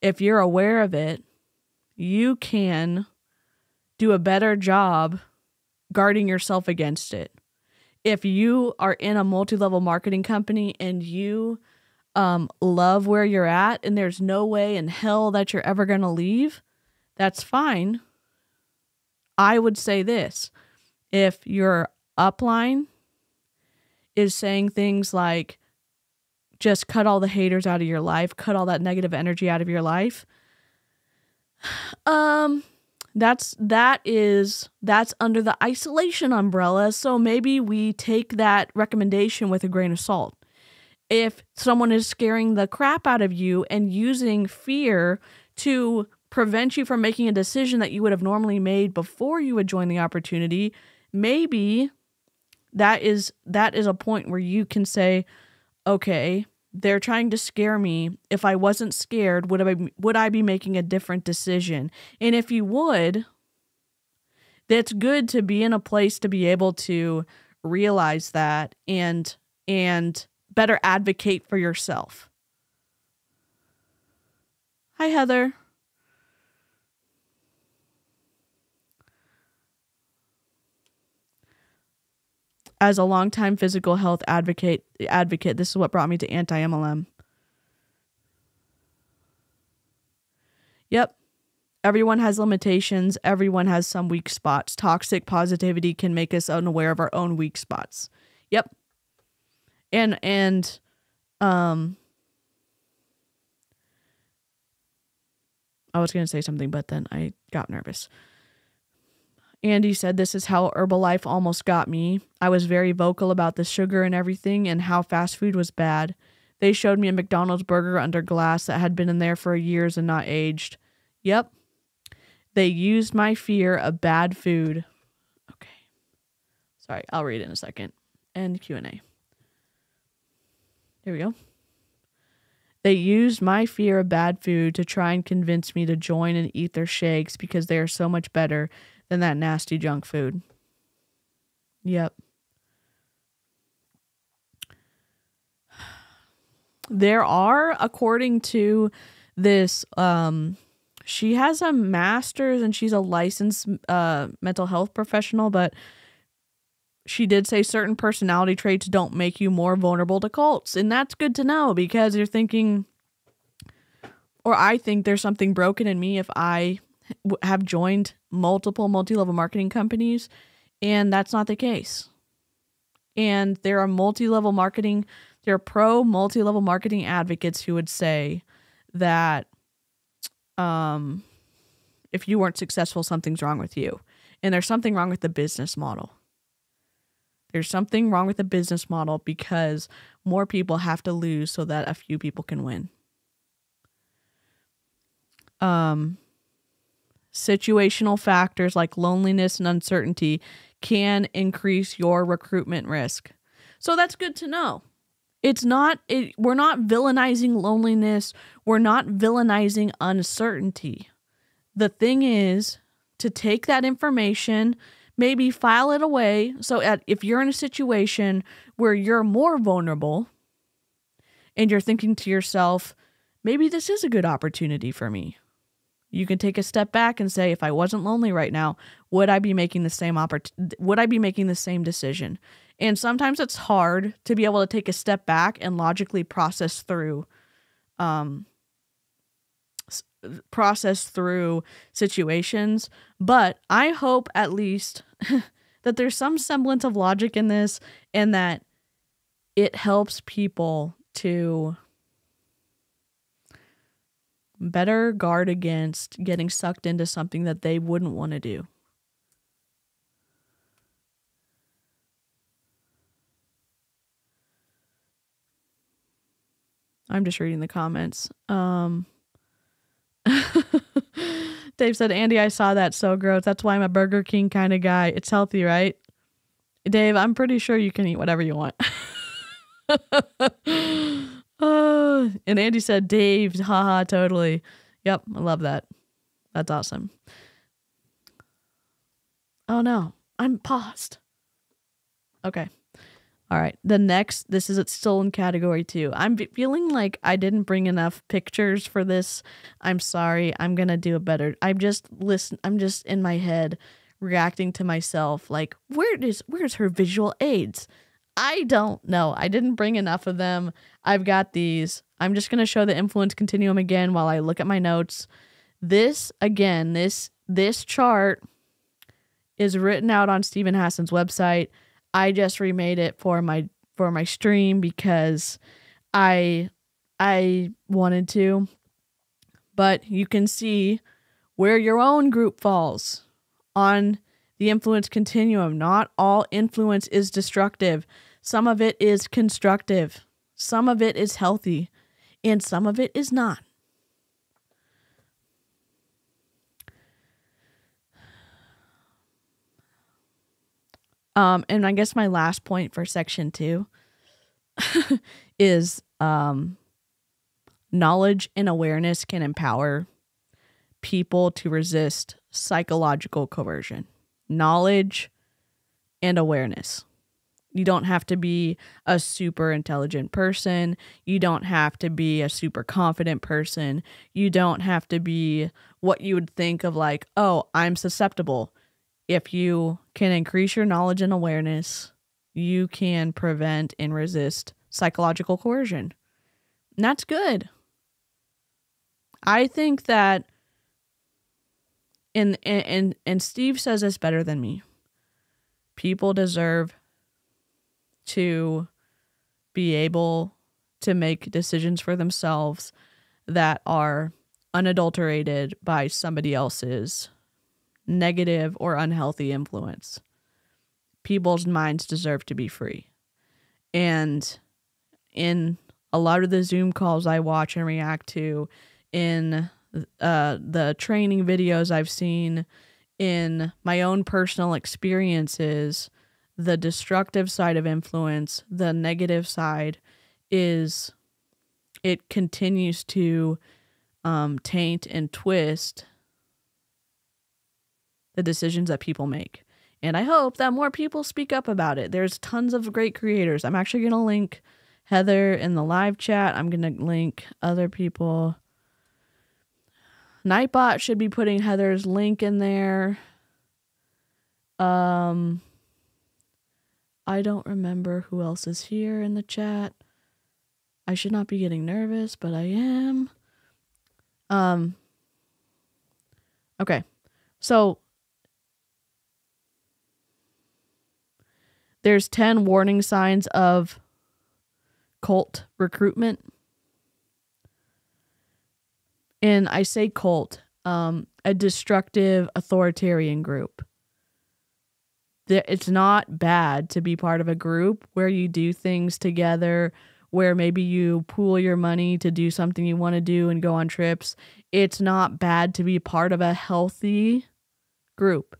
if you're aware of it, you can do a better job guarding yourself against it. If you are in a multi level marketing company and you um, love where you're at and there's no way in hell that you're ever going to leave, that's fine. I would say this if your upline is saying things like, just cut all the haters out of your life, cut all that negative energy out of your life. Um, that's that is that's under the isolation umbrella so maybe we take that recommendation with a grain of salt if someone is scaring the crap out of you and using fear to prevent you from making a decision that you would have normally made before you would join the opportunity maybe that is that is a point where you can say okay they're trying to scare me. If I wasn't scared, would I would I be making a different decision? And if you would, that's good to be in a place to be able to realize that and and better advocate for yourself. Hi Heather. As a longtime physical health advocate advocate, this is what brought me to anti MLM. Yep. Everyone has limitations. Everyone has some weak spots. Toxic positivity can make us unaware of our own weak spots. Yep. And and um I was going to say something but then I got nervous. Andy said, This is how Herbalife almost got me. I was very vocal about the sugar and everything and how fast food was bad. They showed me a McDonald's burger under glass that had been in there for years and not aged. Yep. They used my fear of bad food. Okay. Sorry, I'll read it in a second. End Q&A. Here we go. They used my fear of bad food to try and convince me to join and eat their shakes because they are so much better than that nasty junk food. Yep. There are, according to this, um, she has a master's and she's a licensed uh, mental health professional, but she did say certain personality traits don't make you more vulnerable to cults. And that's good to know because you're thinking, or I think there's something broken in me if I have joined multiple multi level marketing companies, and that's not the case. And there are multi level marketing, there are pro multi level marketing advocates who would say that um, if you weren't successful, something's wrong with you. And there's something wrong with the business model. There's something wrong with the business model because more people have to lose so that a few people can win. Um, situational factors like loneliness and uncertainty can increase your recruitment risk. So that's good to know. It's not it, we're not villainizing loneliness, we're not villainizing uncertainty. The thing is to take that information, maybe file it away. So at, if you're in a situation where you're more vulnerable and you're thinking to yourself, maybe this is a good opportunity for me. You can take a step back and say, if I wasn't lonely right now, would I be making the same oppor- would I be making the same decision? And sometimes it's hard to be able to take a step back and logically process through um, process through situations. But I hope at least that there's some semblance of logic in this and that it helps people to better guard against getting sucked into something that they wouldn't want to do. I'm just reading the comments. Um Dave said, Andy, I saw that. So gross. That's why I'm a Burger King kind of guy. It's healthy, right? Dave, I'm pretty sure you can eat whatever you want. uh, and Andy said, Dave, haha, totally. Yep, I love that. That's awesome. Oh no, I'm paused. Okay. All right. The next, this is it's still in category two. I'm feeling like I didn't bring enough pictures for this. I'm sorry. I'm gonna do a better. I'm just listen. I'm just in my head reacting to myself. Like, where is where's her visual aids? I don't know. I didn't bring enough of them. I've got these. I'm just gonna show the influence continuum again while I look at my notes. This again. This this chart is written out on Steven Hassan's website I just remade it for my for my stream because I I wanted to. But you can see where your own group falls on the influence continuum. Not all influence is destructive. Some of it is constructive. Some of it is healthy, and some of it is not. Um, and I guess my last point for section two is um, knowledge and awareness can empower people to resist psychological coercion. Knowledge and awareness. You don't have to be a super intelligent person. You don't have to be a super confident person. You don't have to be what you would think of like, oh, I'm susceptible if you can increase your knowledge and awareness, you can prevent and resist psychological coercion. And that's good. I think that and and and Steve says this better than me. People deserve to be able to make decisions for themselves that are unadulterated by somebody else's negative, or unhealthy influence. People's minds deserve to be free. And in a lot of the Zoom calls I watch and react to, in uh, the training videos I've seen, in my own personal experiences, the destructive side of influence, the negative side, is it continues to um, taint and twist the decisions that people make. And I hope that more people speak up about it. There's tons of great creators. I'm actually going to link Heather in the live chat. I'm going to link other people. Nightbot should be putting Heather's link in there. Um I don't remember who else is here in the chat. I should not be getting nervous, but I am. Um Okay. So There's 10 warning signs of cult recruitment. And I say cult, um, a destructive authoritarian group. It's not bad to be part of a group where you do things together, where maybe you pool your money to do something you want to do and go on trips. It's not bad to be part of a healthy group.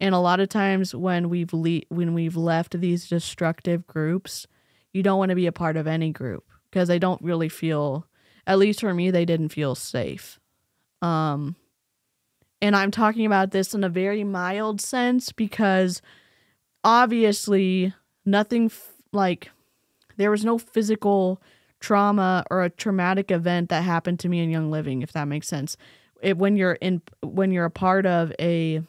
And a lot of times when we've le- when we've left these destructive groups, you don't want to be a part of any group because they don't really feel at least for me they didn't feel safe. Um And I'm talking about this in a very mild sense because obviously nothing like there was no physical trauma or a traumatic event that happened to me in Young Living, if that makes sense. It, when you're in when you're a part of a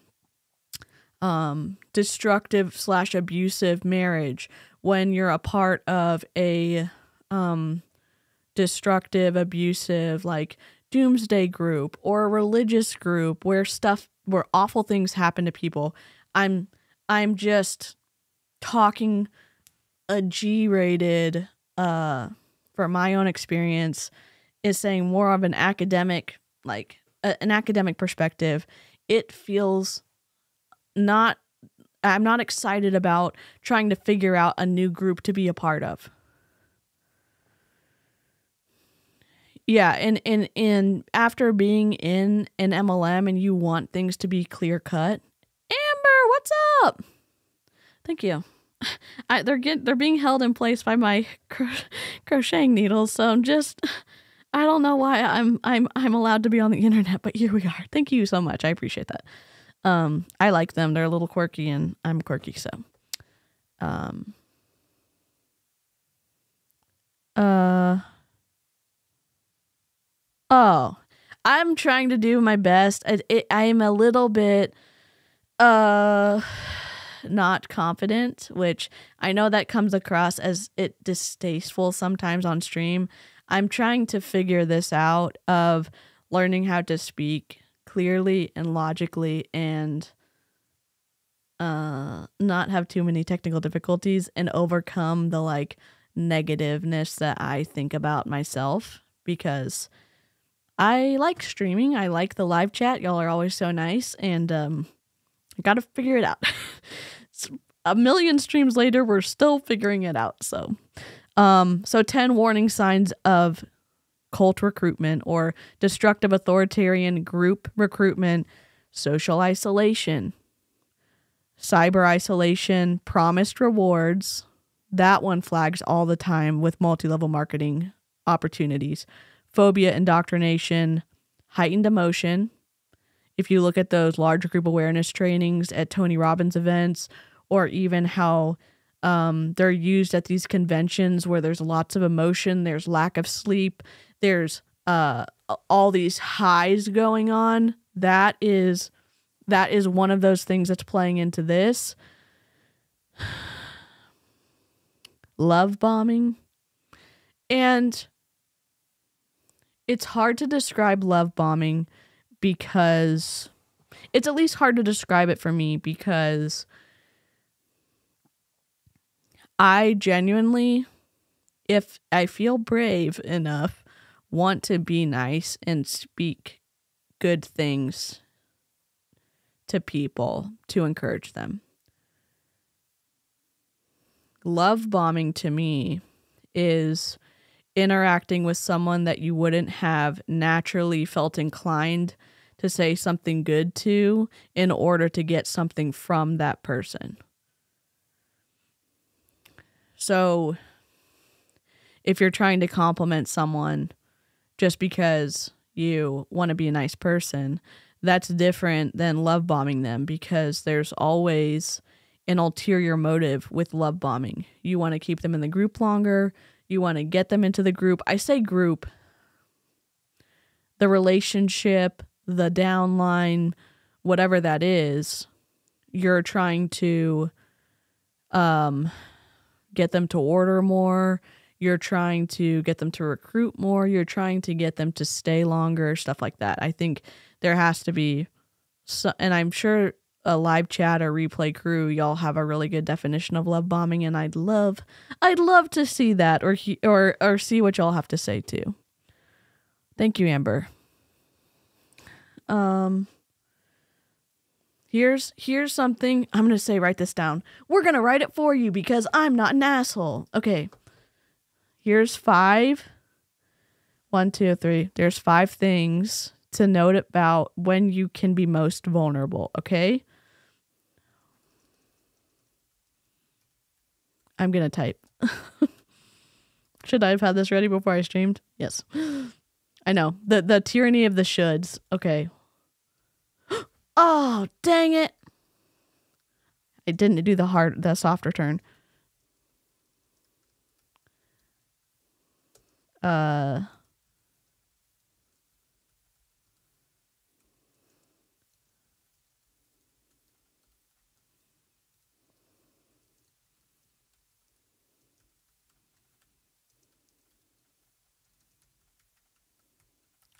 um, destructive slash abusive marriage, when you're a part of a um, destructive, abusive, like doomsday group or a religious group where stuff where awful things happen to people. I'm I'm just talking a G-rated uh for my own experience is saying more of an academic like a, an academic perspective. It feels not I'm not excited about trying to figure out a new group to be a part of. Yeah and and and after being in an mlm and you want things to be clear cut amber what's up? Thank you. I, they're get they're being held in place by my cro- crocheting needles so i'm just i don't know why i'm i'm i'm allowed to be on the internet but here we are. Thank you so much. I appreciate that. Um i like them. They're a little quirky and i'm quirky so um uh Oh, I'm trying to do my best. I, I am a little bit uh not confident, which I know that comes across as it distasteful sometimes on stream. I'm trying to figure this out of learning how to speak clearly and logically and uh not have too many technical difficulties and overcome the like negativeness that I think about myself because I like streaming. I like the live chat. Y'all are always so nice, and um, I got to figure it out. a million streams later, we're still figuring it out. So, um, so ten warning signs of cult recruitment or destructive authoritarian group recruitment, social isolation, cyber isolation, promised rewards. That one flags all the time with multi level marketing opportunities phobia indoctrination, heightened emotion. If you look at those large group awareness trainings at Tony Robbins events, or even how um, they're used at these conventions where there's lots of emotion, there's lack of sleep, there's uh, all these highs going on. That is that is one of those things that's playing into this. Love bombing. And it's hard to describe love bombing because it's at least hard to describe it for me because I genuinely, if I feel brave enough, want to be nice and speak good things to people to encourage them. Love bombing to me is interacting with someone that you wouldn't have naturally felt inclined to say something good to in order to get something from that person. So, if you're trying to compliment someone just because you want to be a nice person, that's different than love bombing them because there's always an ulterior motive with love bombing. You want to keep them in the group longer, you want to get them into the group. I say group. The relationship, the downline, whatever that is, you're trying to um get them to order more, you're trying to get them to recruit more, you're trying to get them to stay longer, stuff like that. I think there has to be so, and I'm sure a live chat or replay crew, y'all have a really good definition of love bombing, and I'd love, I'd love to see that or he, or or see what y'all have to say too. Thank you, Amber. Um, here's here's something I'm gonna say. Write this down. We're gonna write it for you because I'm not an asshole. Okay. Here's five. One, two, three. There's five things to note about when you can be most vulnerable. Okay. I'm gonna type. Should I have had this ready before I streamed? Yes. I know. The the tyranny of the shoulds. Okay. Oh, dang it. It didn't do the hard, the soft return. Uh,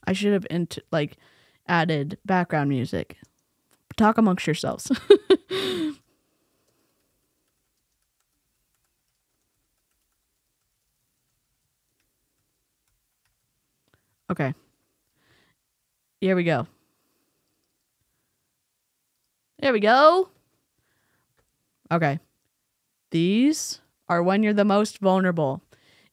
I should have int- like added background music. Talk amongst yourselves. okay. Here we go. There we go. Okay. These are when you're the most vulnerable.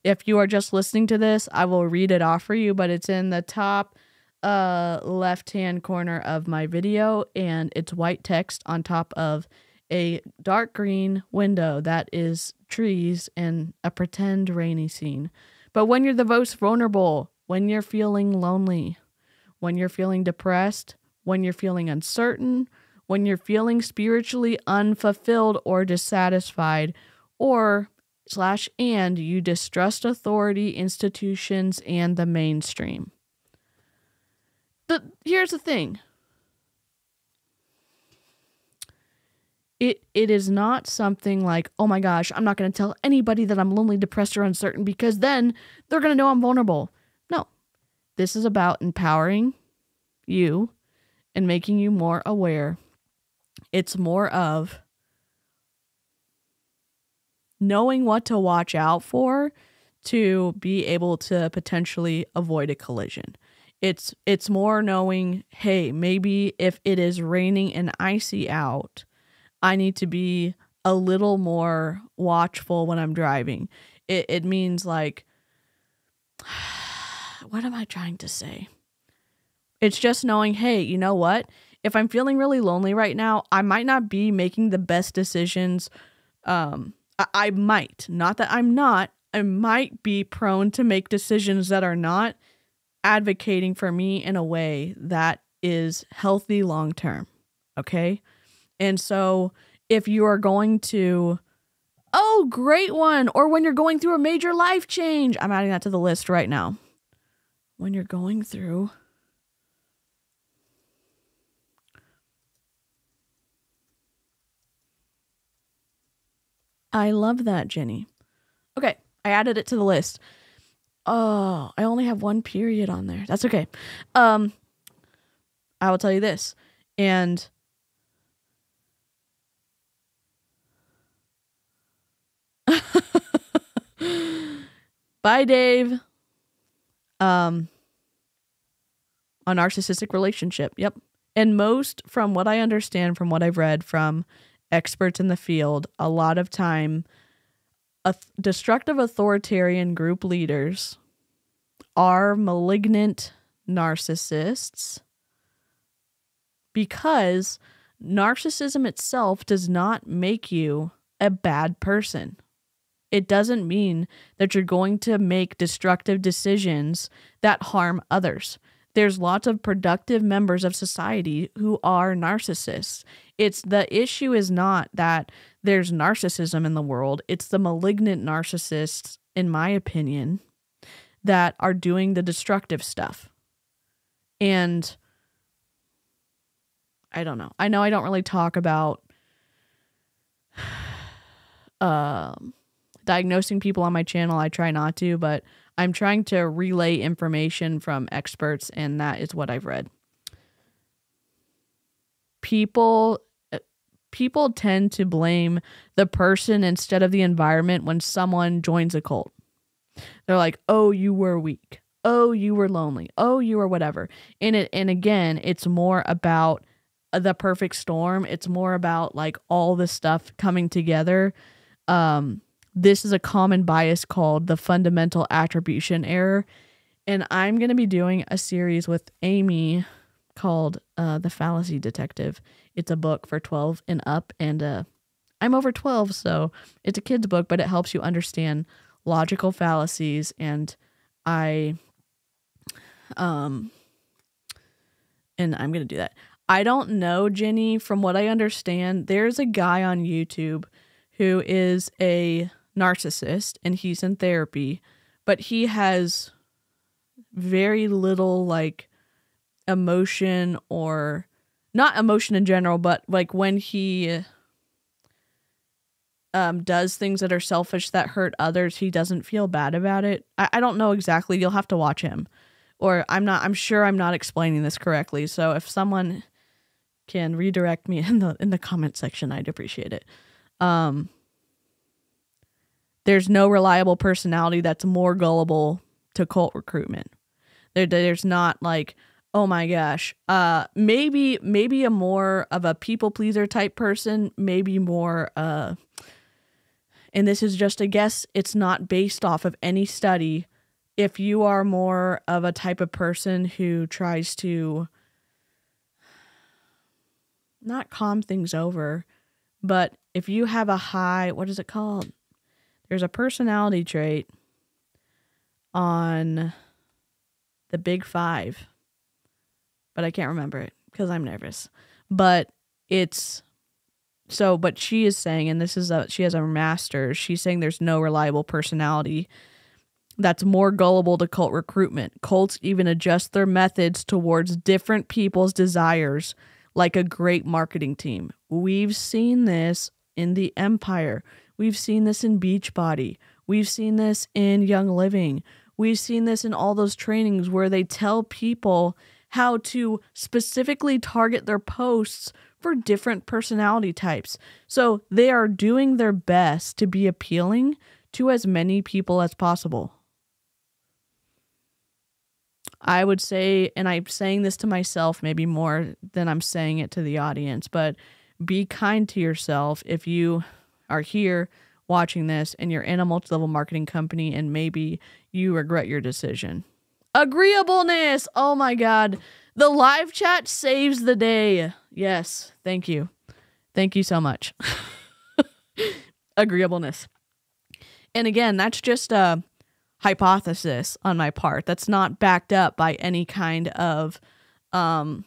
If you are just listening to this, I will read it off for you, but it's in the top uh left hand corner of my video and it's white text on top of a dark green window that is trees and a pretend rainy scene. But when you're the most vulnerable, when you're feeling lonely, when you're feeling depressed, when you're feeling uncertain, when you're feeling spiritually unfulfilled or dissatisfied, or slash and you distrust authority, institutions, and the mainstream. The here's the thing. It it is not something like, oh my gosh, I'm not gonna tell anybody that I'm lonely, depressed, or uncertain because then they're gonna know I'm vulnerable. No. This is about empowering you and making you more aware. It's more of knowing what to watch out for to be able to potentially avoid a collision. It's it's more knowing, hey, maybe if it is raining and icy out, I need to be a little more watchful when I'm driving. It it means like what am I trying to say? It's just knowing, hey, you know what? If I'm feeling really lonely right now, I might not be making the best decisions um I, might, not that I'm not, I might be prone to make decisions that are not advocating for me in a way that is healthy long term. Okay. And so if you are going to, oh, great one, or when you're going through a major life change, I'm adding that to the list right now. When you're going through I love that, Jenny. Okay, I added it to the list. Oh, I only have one period on there. That's okay. Um I will tell you this. And Bye, Dave. Um a narcissistic relationship. Yep. And most from what I understand from what I've read from experts in the field, a lot of time, a destructive authoritarian group leaders are malignant narcissists because narcissism itself does not make you a bad person. It doesn't mean that you're going to make destructive decisions that harm others there's lots of productive members of society who are narcissists. It's the issue is not that there's narcissism in the world, it's the malignant narcissists, in my opinion, that are doing the destructive stuff. And I don't know. I know I don't really talk about um diagnosing people on my channel. I try not to, but I'm trying to relay information from experts, and that is what I've read. People people tend to blame the person instead of the environment when someone joins a cult. They're like, "Oh, you were weak. Oh, you were lonely. Oh, you were whatever." And it and again, it's more about the perfect storm. It's more about like all the stuff coming together. Um this is a common bias called the fundamental attribution error. And I'm going to be doing a series with Amy called uh, The Fallacy Detective. It's a book for 12 and up. And uh, I'm over 12, so it's a kid's book, but it helps you understand logical fallacies. And I, um, and I'm going to do that. I don't know, Jenny. From what I understand, there's a guy on YouTube who is a narcissist and he's in therapy, but he has very little like emotion or not emotion in general, but like when he um, does things that are selfish that hurt others, he doesn't feel bad about it. I, I don't know exactly. You'll have to watch him. Or I'm not I'm sure I'm not explaining this correctly. So if someone can redirect me in the in the comment section, I'd appreciate it. Um there's no reliable personality that's more gullible to cult recruitment. There there's not like oh my gosh uh maybe maybe a more of a people pleaser type person maybe more uh and this is just a guess, it's not based off of any study. If you are more of a type of person who tries to not calm things over, but if you have a high, what is it called? There's a personality trait on the big five, but I can't remember it because I'm nervous. But it's so, but she is saying, and this is a she has a master's. She's saying there's no reliable personality that's more gullible to cult recruitment. Cults even adjust their methods towards different people's desires, like a great marketing team. We've seen this in the Empire. We've seen this in Beachbody. We've seen this in Young Living. We've seen this in all those trainings where they tell people how to specifically target their posts for different personality types. So they are doing their best to be appealing to as many people as possible. I would say, and I'm saying this to myself maybe more than I'm saying it to the audience, but be kind to yourself if you are here watching this and you're in a multi level marketing company and maybe you regret your decision. Agreeableness. Oh my God. The live chat saves the day. Yes. Thank you. Thank you so much. Agreeableness. And again, that's just a hypothesis on my part. That's not backed up by any kind of um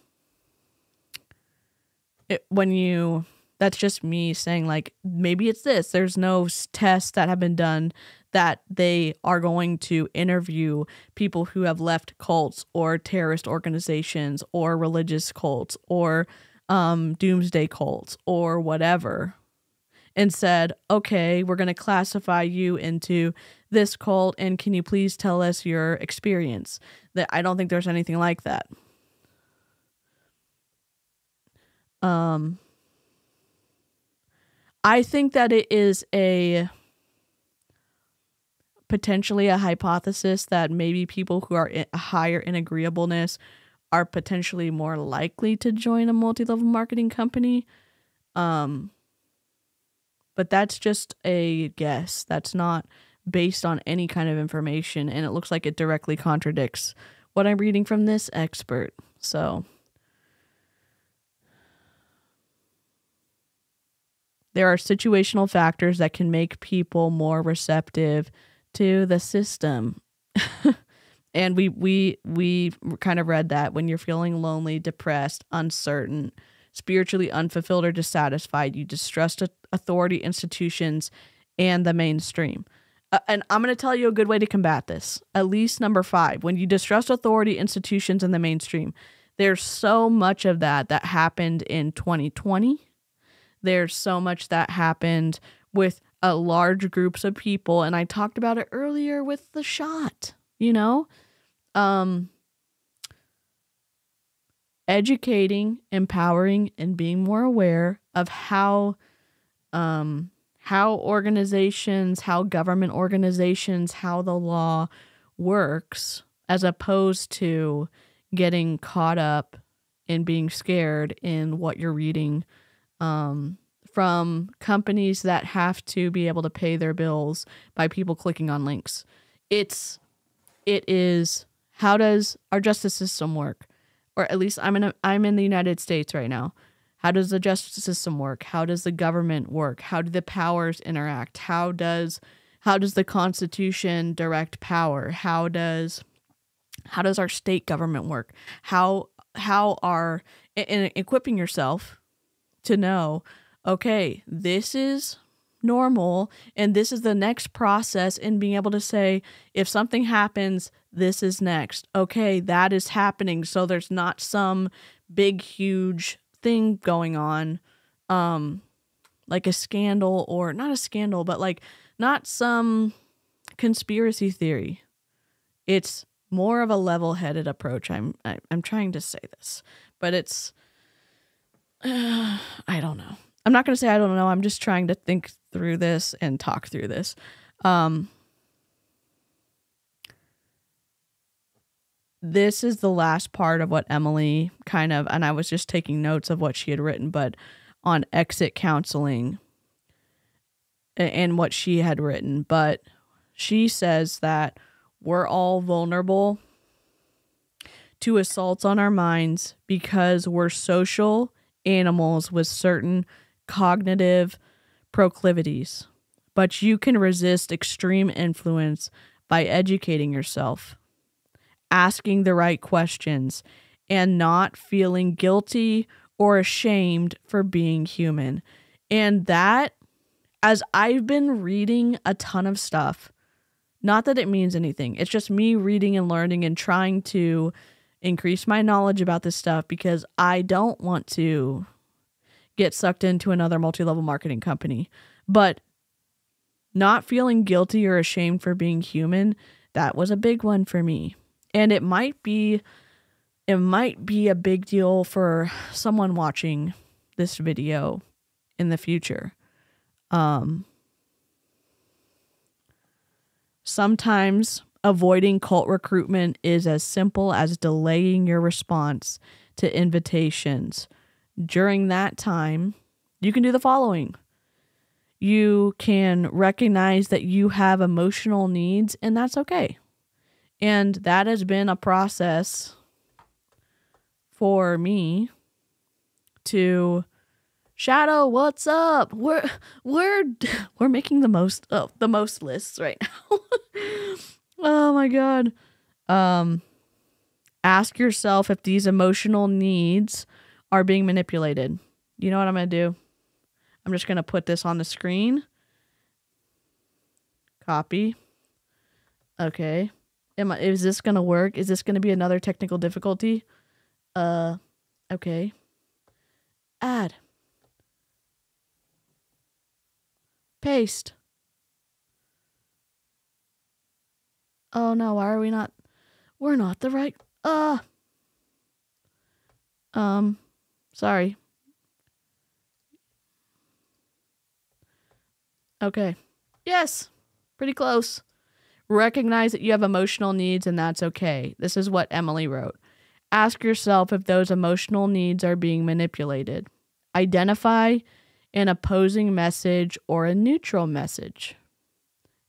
it, when you that's just me saying like maybe it's this. There's no tests that have been done that they are going to interview people who have left cults or terrorist organizations or religious cults or um, doomsday cults or whatever and said, okay, we're going to classify you into this cult and can you please tell us your experience? That I don't think there's anything like that. Um I think that it is a potentially a hypothesis that maybe people who are higher in agreeableness are potentially more likely to join a multi-level marketing company. Um, but that's just a guess. That's not based on any kind of information, and it looks like it directly contradicts what I'm reading from this expert. So there are situational factors that can make people more receptive to the system. and we we we kind of read that when you're feeling lonely, depressed, uncertain, spiritually unfulfilled or dissatisfied, you distrust authority institutions and the mainstream. Uh, and I'm going to tell you a good way to combat this. At least number 5, when you distrust authority institutions and the mainstream. There's so much of that that happened in 2020. There's so much that happened with uh, large groups of people and i talked about it earlier with the shot you know? Um educating empowering and being more aware of how um how organizations how government organizations how the law works as opposed to getting caught up in being scared in what you're reading um from companies that have to be able to pay their bills by people clicking on links. It's it is how does our justice system work? Or at least I'm in a, I'm in the United States right now. How does the justice system work? How does the government work? How do the powers interact? How does how does the constitution direct power? How does how does our state government work? How how are and equipping yourself to know okay this is normal and this is the next process and being able to say if something happens this is next. Okay that is happening. So there's not some big huge thing going on um like a scandal or not a scandal but like not some conspiracy theory. It's more of a level-headed approach. I'm I, am i am trying to say this but it's uh, i don't know i'm not going to say i don't know. I'm just trying to think through this and talk through this. Um this is the last part of what emily kind of and i was just taking notes of what she had written but on exit counseling and what she had written. But she says that we're all vulnerable to assaults on our minds because we're social animals with certain cognitive proclivities. But you can resist extreme influence by educating yourself, asking the right questions, and not feeling guilty or ashamed for being human. And that, as I've been reading a ton of stuff, not that it means anything. It's just me reading and learning and trying to increase my knowledge about this stuff because I don't want to get sucked into another multi level marketing company. But not feeling guilty or ashamed for being human, that was a big one for me. And it might be it might be a big deal for someone watching this video in the future. Um Sometimes avoiding cult recruitment is as simple as delaying your response to invitations. During that time, you can do the following you can recognize that you have emotional needs, and that's okay. And that has been a process for me to Shadow, what's up? We're we're we're making the most oh, the most lists right now. oh my god. Um ask yourself if these emotional needs are being manipulated. You know what I'm going to do? I'm just going to put this on the screen. Copy. Okay. Am I, is this going to work? Is this going to be another technical difficulty? Uh okay. Add. Paste. Oh no, why are we not? We're not the right. Uh. Um, sorry. Okay. Yes. Pretty close. Recognize that you have emotional needs and that's okay. This is what Emily wrote. Ask yourself if those emotional needs are being manipulated. Identify an opposing message or a neutral message.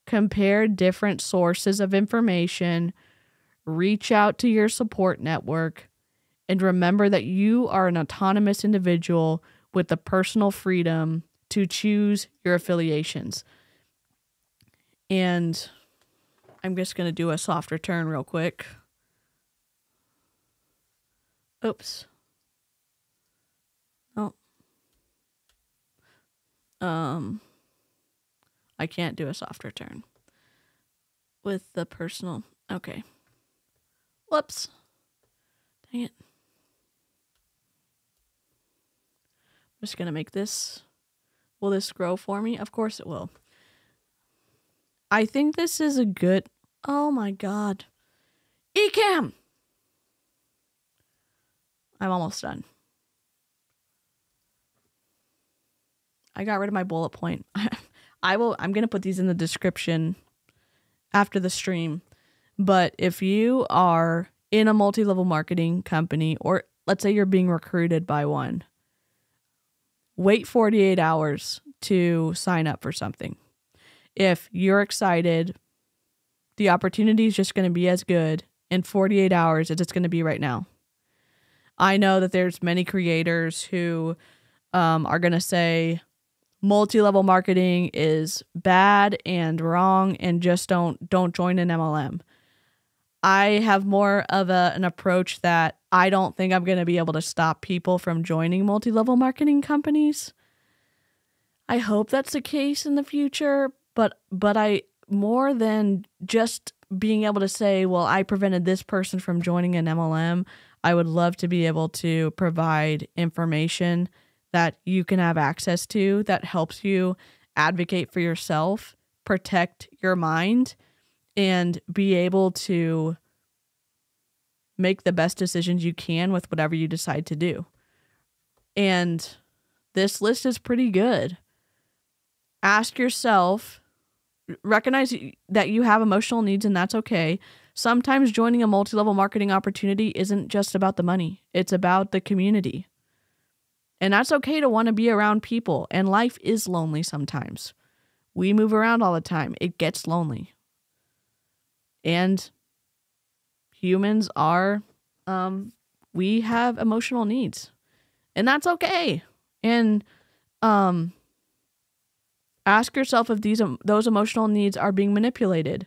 Compare different sources of information, reach out to your support network, and remember that you are an autonomous individual with the personal freedom to choose your affiliations. And I'm just going to do a soft return real quick. Oops. Oh. Um I can't do a soft return with the personal. Okay. Whoops. Dang it. Just going to make this. Will this grow for me? Of course it will. I think this is a good. Oh my god. Ecamm! I'm almost done. I got rid of my bullet point. I will I'm going to put these in the description after the stream. But if you are in a multi-level marketing company or let's say you're being recruited by one, wait 48 hours to sign up for something. If you're excited, the opportunity is just going to be as good in 48 hours as it's going to be right now. I know that there's many creators who um, are going to say, multi-level marketing is bad and wrong and just don't don't join an MLM. I have more of a, an approach that I don't think I'm going to be able to stop people from joining multi level marketing companies. I hope that's the case in the future, but but I more than just being able to say, well, I prevented this person from joining an MLM, I would love to be able to provide information that you can have access to that helps you advocate for yourself, protect your mind, and be able to make the best decisions you can with whatever you decide to do. And this list is pretty good. Ask yourself, recognize that you have emotional needs and that's okay. Sometimes joining a multi level marketing opportunity isn't just about the money, it's about the community. And that's okay to want to be around people, and life is lonely sometimes. We move around all the time, it gets lonely. And humans are, um, we have emotional needs, and that's okay. And, um, ask yourself if these um, those emotional needs are being manipulated.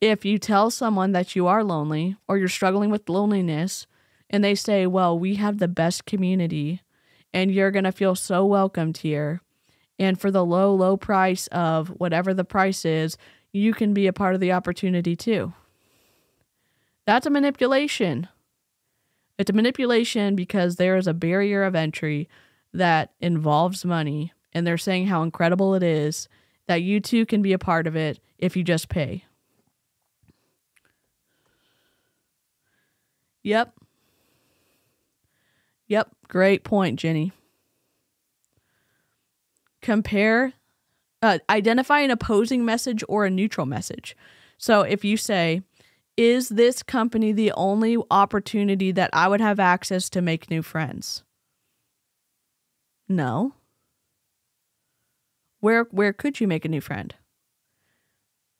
If you tell someone that you are lonely or you're struggling with loneliness and they say, "Well, we have the best community and you're going to feel so welcomed here. And for the low, low price of whatever the price is, you can be a part of the opportunity too. That's a manipulation. It's a manipulation because there is a barrier of entry that involves money, and they're saying how incredible it is that you too can be a part of it if you just pay. Yep, Yep, great point, Jenny. Compare, uh, identify an opposing message or a neutral message. So if you say, is this company the only opportunity that I would have access to make new friends? No. Where where could you make a new friend?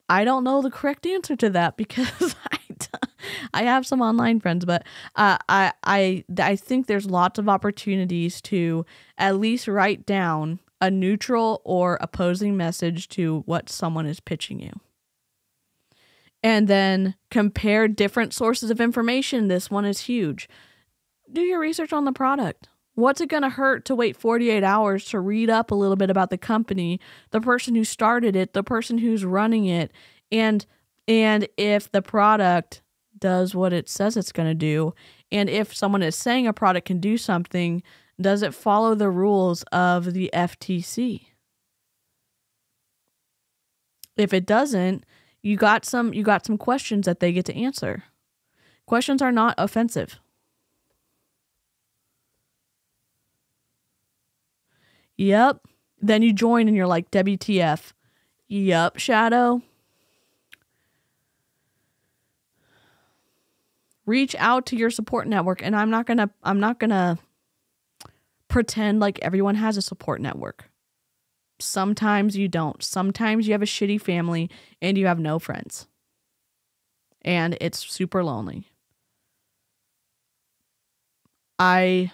I don't know the correct answer to that because I I have some online friends, but uh, I I I think there's lots of opportunities to at least write down a neutral or opposing message to what someone is pitching you. And then compare different sources of information. This one is huge. Do your research on the product. What's it going to hurt to wait 48 hours to read up a little bit about the company, the person who started it, the person who's running it, and and if the product does what it says it's going to do. And if someone is saying a product can do something, does it follow the rules of the FTC? If it doesn't, you got some you got some questions that they get to answer. Questions are not offensive. Yep. Then you join and you're like WTF. Yep, Shadow. reach out to your support network and i'm not gonna i'm not gonna pretend like everyone has a support network. Sometimes you don't. Sometimes you have a shitty family and you have no friends. And it's super lonely. I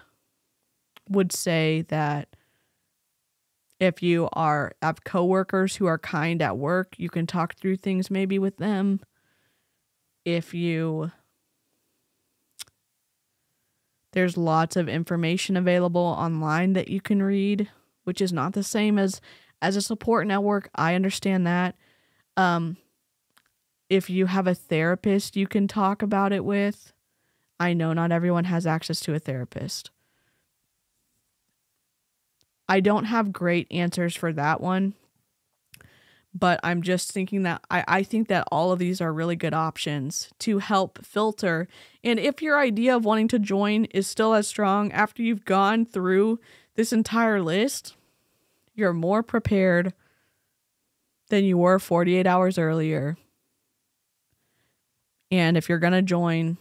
would say that if you are have coworkers who are kind at work you can talk through things maybe with them. If you there's lots of information available online that you can read, which is not the same as as a support network. I understand that. Um if you have a therapist you can talk about it with. I know not everyone has access to a therapist. I don't have great answers for that one but I'm just thinking that I, I think that all of these are really good options to help filter. And if your idea of wanting to join is still as strong after you've gone through this entire list, you're more prepared than you were 48 hours earlier. And if you're going to join,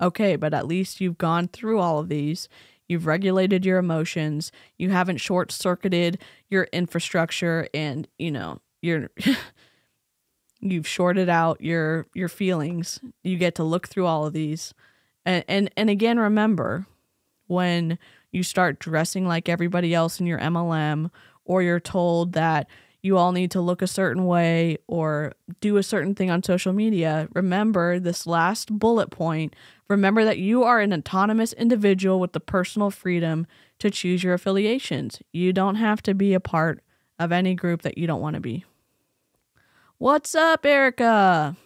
okay, but at least you've gone through all of these. You've regulated your emotions. You haven't short circuited your infrastructure and, you know, you're you've shorted out your your feelings. You get to look through all of these. And and and again remember when you start dressing like everybody else in your MLM or you're told that you all need to look a certain way or do a certain thing on social media, remember this last bullet point. Remember that you are an autonomous individual with the personal freedom to choose your affiliations. You don't have to be a part of any group that you don't want to be. What's up, Erica?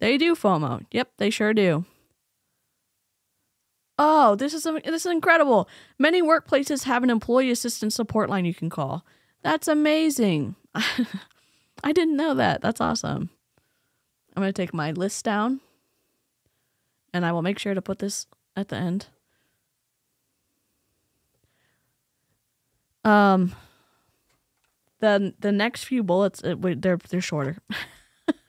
They do FOMO. Yep, they sure do. Oh, this is this is incredible. Many workplaces have an employee assistance support line you can call. That's amazing. I didn't know that. That's awesome. I'm going to take my list down and I will make sure to put this at the end. Um the the next few bullets they're they're shorter.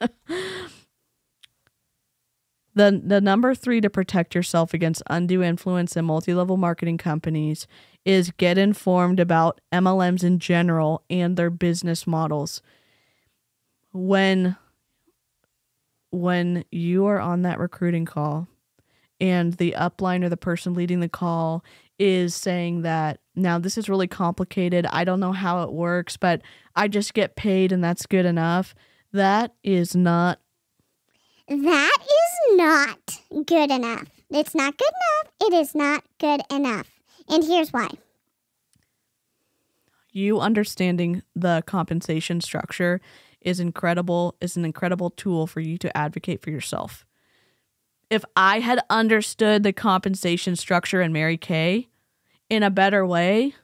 the the number 3 to protect yourself against undue influence in multi-level marketing companies is get informed about MLMs in general and their business models. When when you are on that recruiting call and the upline or the person leading the call is saying that now this is really complicated. I don't know how it works, but I just get paid and that's good enough. That is not That is not good enough. It's not good enough. It is not good enough. And here's why. You understanding the compensation structure is incredible, is an incredible tool for you to advocate for yourself. If I had understood the compensation structure in Mary Kay in a better way,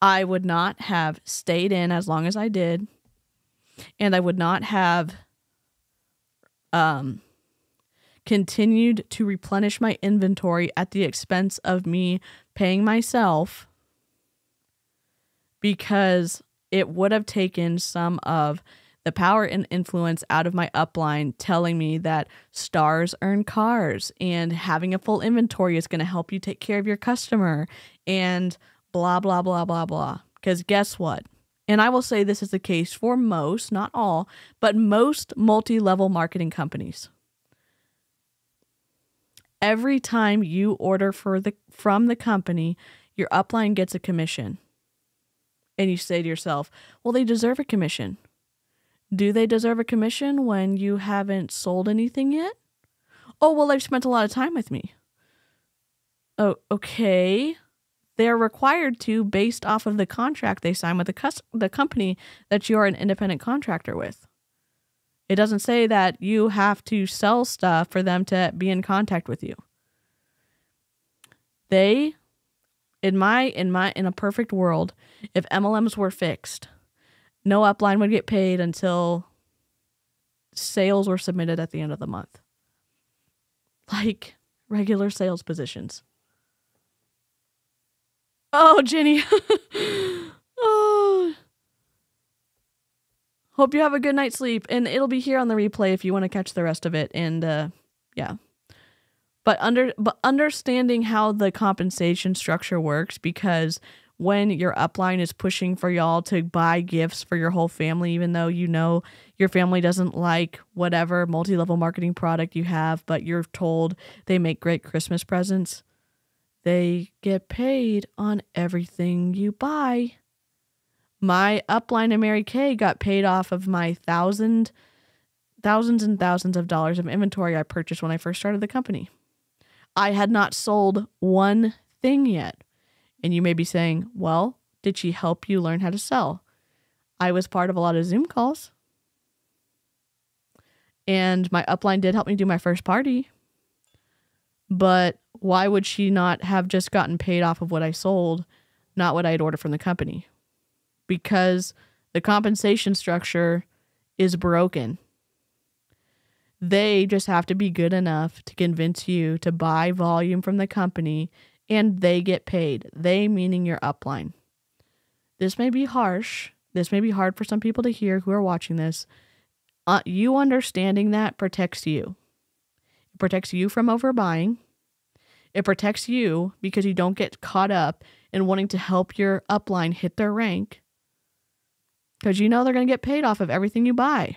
I would not have stayed in as long as I did. And I would not have um continued to replenish my inventory at the expense of me paying myself because it would have taken some of the power and influence out of my upline telling me that stars earn cars and having a full inventory is going to help you take care of your customer and blah, blah, blah, blah, blah. Because guess what? And I will say this is the case for most, not all, but most multi level marketing companies every time you order for the from the company, your upline gets a commission. And you say to yourself, "Well, they deserve a commission." Do they deserve a commission when you haven't sold anything yet? Oh, well, they've spent a lot of time with me. Oh, okay. They're required to based off of the contract they sign with the cus- the company that you're an independent contractor with. It doesn't say that you have to sell stuff for them to be in contact with you. They in my in my in a perfect world, if MLMs were fixed, no upline would get paid until sales were submitted at the end of the month. Like regular sales positions. Oh, Jenny. oh. Hope you have a good night's sleep. And it'll be here on the replay if you want to catch the rest of it. And uh, yeah. But under but understanding how the compensation structure works because when your upline is pushing for y'all to buy gifts for your whole family, even though you know your family doesn't like whatever multi level marketing product you have, but you're told they make great Christmas presents, they get paid on everything you buy my upline and Mary Kay got paid off of my thousand thousands and thousands of dollars of inventory I purchased when I first started the company. I had not sold one thing yet. And you may be saying, well, did she help you learn how to sell? I was part of a lot of Zoom calls. And my upline did help me do my first party. But why would she not have just gotten paid off of what I sold, not what I had ordered from the company? because the compensation structure is broken. They just have to be good enough to convince you to buy volume from the company and they get paid. They meaning your upline. This may be harsh. This may be hard for some people to hear who are watching this. Uh, you understanding that protects you. It protects you from overbuying. It protects you because you don't get caught up in wanting to help your upline hit their rank because you know they're going to get paid off of everything you buy.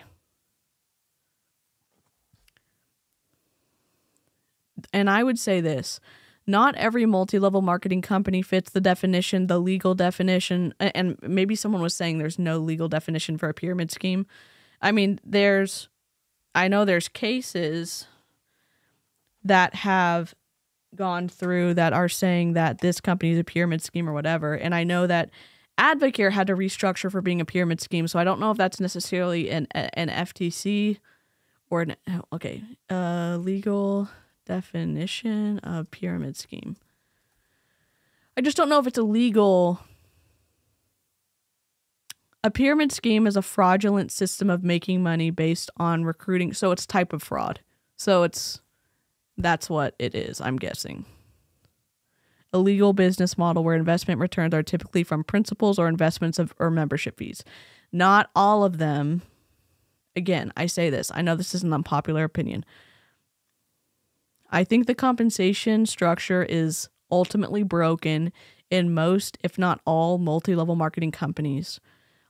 And I would say this not every multi-level marketing company fits the definition, the legal definition, and maybe someone was saying there's no legal definition for a pyramid scheme. I mean, there's I know there's cases that have gone through that are saying that this company is a pyramid scheme or whatever, and I know that Advocare had to restructure for being a pyramid scheme, so I don't know if that's necessarily an an FTC or an okay, uh legal definition of pyramid scheme. I just don't know if it's illegal. A pyramid scheme is a fraudulent system of making money based on recruiting. So it's type of fraud. So it's that's what it is, I'm guessing. A legal business model where investment returns are typically from principals or investments of or membership fees. Not all of them. Again, I say this. I know this is an unpopular opinion. I think the compensation structure is ultimately broken in most, if not all, multi level marketing companies.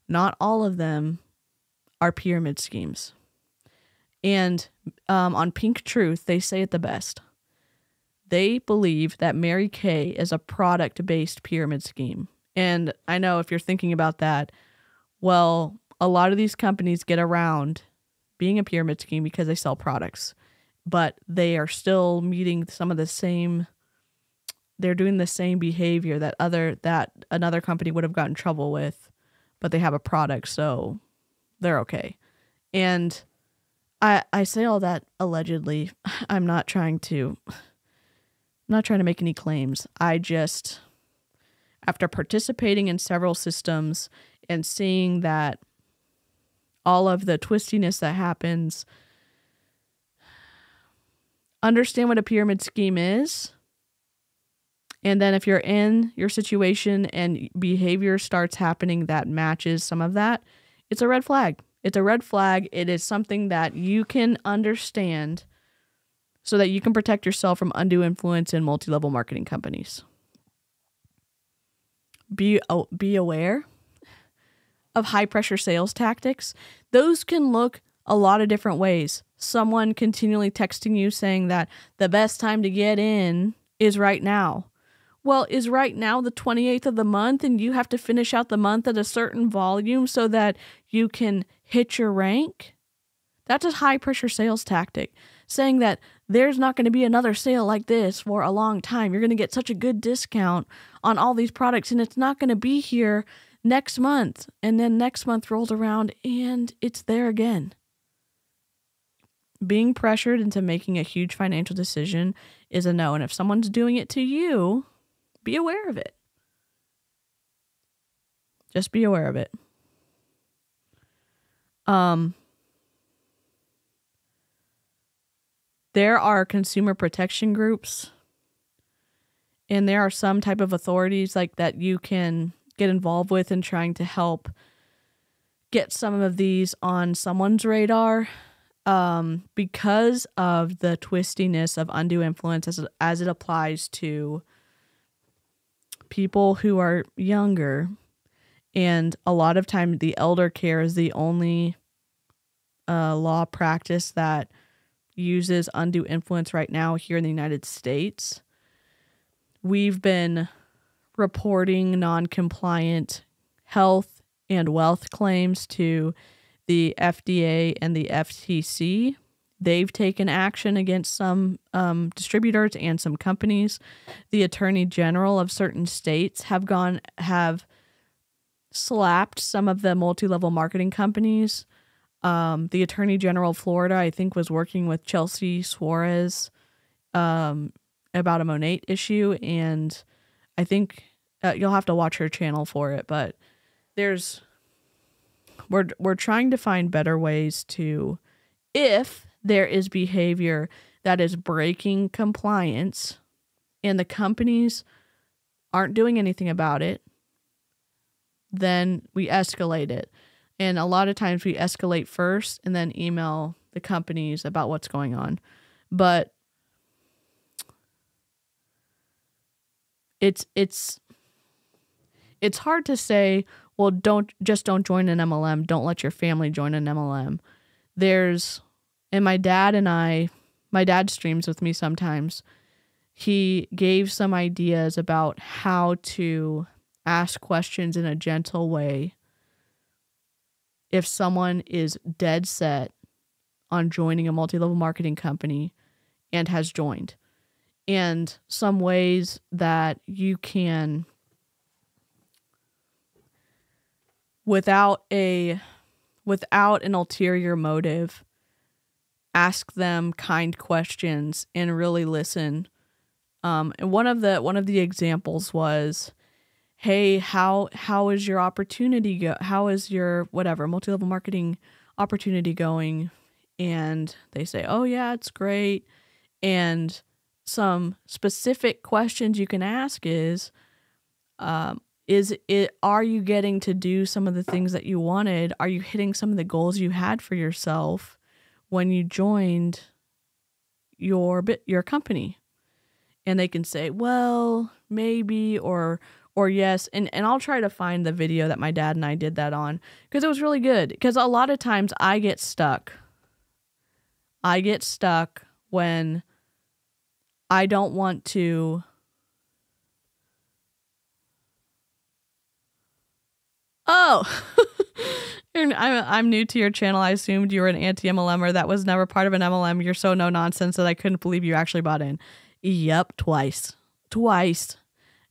Not all of them are pyramid schemes. And um, on Pink Truth, they say it the best. They believe that Mary Kay is a product based pyramid scheme. And I know if you're thinking about that, well, a lot of these companies get around being a pyramid scheme because they sell products but they are still meeting some of the same they're doing the same behavior that other that another company would have gotten trouble with but they have a product so they're okay. And i i say all that allegedly. I'm not trying to I'm not trying to make any claims. I just after participating in several systems and seeing that all of the twistiness that happens understand what a pyramid scheme is. And then if you're in your situation and behavior starts happening that matches some of that, it's a red flag. It's a red flag. It is something that you can understand so that you can protect yourself from undue influence in multi-level marketing companies. Be be aware of high pressure sales tactics. Those can look a lot of different ways someone continually texting you saying that the best time to get in is right now. Well, is right now the 28th of the month and you have to finish out the month at a certain volume so that you can hit your rank? That's a high pressure sales tactic, saying that there's not going to be another sale like this for a long time. You're going to get such a good discount on all these products and it's not going to be here next month. And then next month rolls around and it's there again being pressured into making a huge financial decision is a no. And if someone's doing it to you, be aware of it. Just be aware of it. Um, there are consumer protection groups and there are some type of authorities like that you can get involved with in trying to help get some of these on someone's radar um, because of the twistiness of undue influence as, as it applies to people who are younger. And a lot of time, the elder care is the only uh, law practice that uses undue influence right now here in the United States. We've been reporting non compliant health and wealth claims to the FDA and the FTC. They've taken action against some um, distributors and some companies. The attorney general of certain states have gone have slapped some of the multi-level marketing companies. Um, the attorney general of Florida, I think, was working with Chelsea Suarez um, about a Monat issue, and I think uh, you'll have to watch her channel for it. But there's we're we're trying to find better ways to if there is behavior that is breaking compliance and the companies aren't doing anything about it, then we escalate it. And a lot of times we escalate first and then email the companies about what's going on. But it's it's it's hard to say well, don't just don't join an MLM. Don't let your family join an MLM. There's, and my dad and I, my dad streams with me sometimes. he gave some ideas about how to ask questions in a gentle way if someone is dead set on joining a multi level marketing company and has joined, and some ways that you can, without a without an ulterior motive, ask them kind questions and really listen. Um, and one of the one of the examples was, "Hey, how how is your opportunity go? How is your whatever multi level marketing opportunity going?" And they say, "Oh yeah, it's great." And some specific questions you can ask is, um, is it are you getting to do some of the things that you wanted? Are you hitting some of the goals you had for yourself? when you joined your bit your company and they can say well maybe or or yes and and I'll try to find the video that my dad and I did that on because it was really good because a lot of times I get stuck I get stuck when I don't want to Oh I'm, I'm new to your channel. I assumed you were an anti MLMer. That was never part of an MLM. You're so no nonsense that I couldn't believe you actually bought in. Yep, twice. Twice.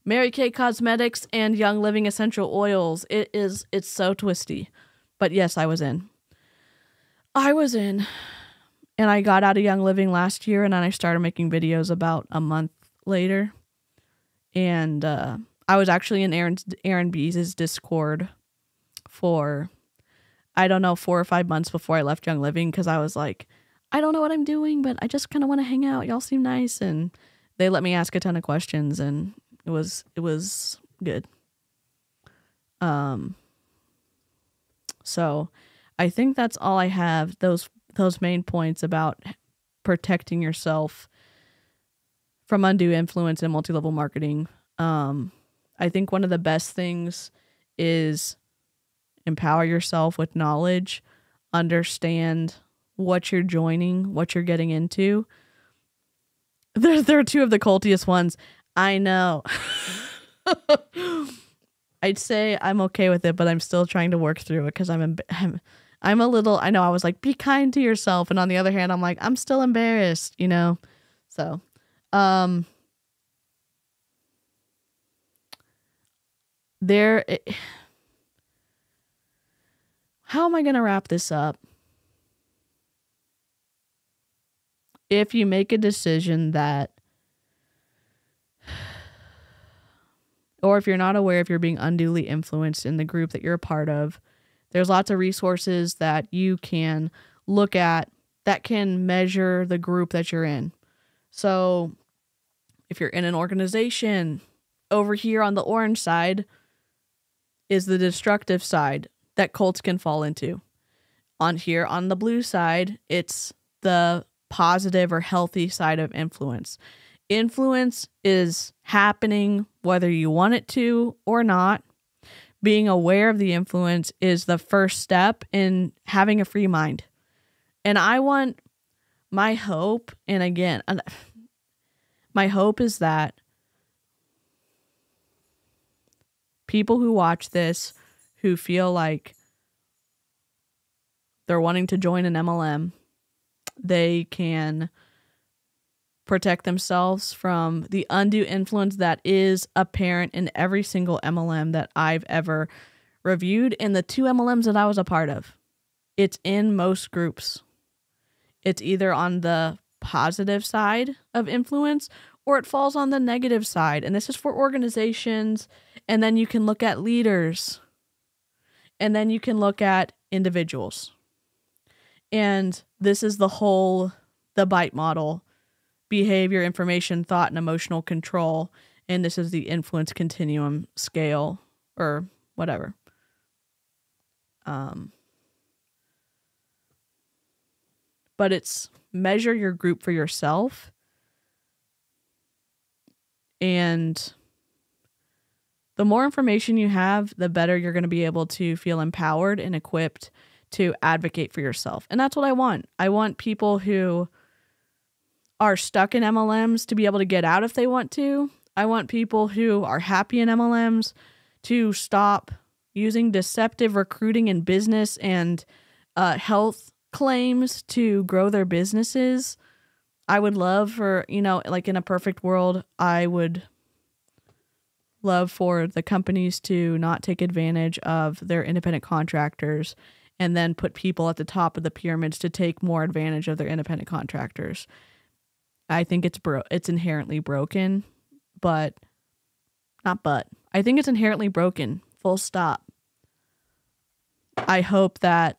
Mary Kay Cosmetics and Young Living Essential Oils. It is, it's so twisty. But yes, I was in. I was in. And I got out of Young Living last year and then I started making videos about a month later. And uh, I was actually in Aaron's, Aaron Bees' Discord for I don't know, four or five months before I left Young Living because I was like, I don't know what I'm doing, but I just kind of want to hang out. Y'all seem nice, and they let me ask a ton of questions, and it was it was good. Um. So, I think that's all I have. Those those main points about protecting yourself from undue influence in multi-level marketing. Um, I think one of the best things is empower yourself with knowledge, understand what you're joining, what you're getting into. There, there are two of the cultiest ones. I know. I'd say I'm okay with it, but I'm still trying to work through it because I'm, I'm I'm a little. I know I was like, be kind to yourself, and on the other hand, I'm like, I'm still embarrassed, you know. So, um, there. It, how am I going to wrap this up? If you make a decision that, or if you're not aware if you're being unduly influenced in the group that you're a part of, there's lots of resources that you can look at that can measure the group that you're in. So, if you're in an organization, over here on the orange side is the destructive side that cults can fall into. On here on the blue side, it's the positive or healthy side of influence. Influence is happening whether you want it to or not. Being aware of the influence is the first step in having a free mind. And I want my hope, and again, my hope is that people who watch this who feel like they're wanting to join an MLM, they can protect themselves from the undue influence that is apparent in every single MLM that I've ever reviewed and the two MLMs that I was a part of. It's in most groups. It's either on the positive side of influence or it falls on the negative side. And this is for organizations. And then you can look at leaders and then you can look at individuals. And this is the whole the bite model behavior, information, thought, and emotional control. And this is the influence continuum scale or whatever. Um, but it's measure your group for yourself and the more information you have, the better you're going to be able to feel empowered and equipped to advocate for yourself. And that's what I want. I want people who are stuck in MLMs to be able to get out if they want to. I want people who are happy in MLMs to stop using deceptive recruiting in business and uh, health claims to grow their businesses. I would love for, you know, like in a perfect world, I would love for the companies to not take advantage of their independent contractors and then put people at the top of the pyramids to take more advantage of their independent contractors. I think it's bro it's inherently broken, but not but. I think it's inherently broken. Full stop. I hope that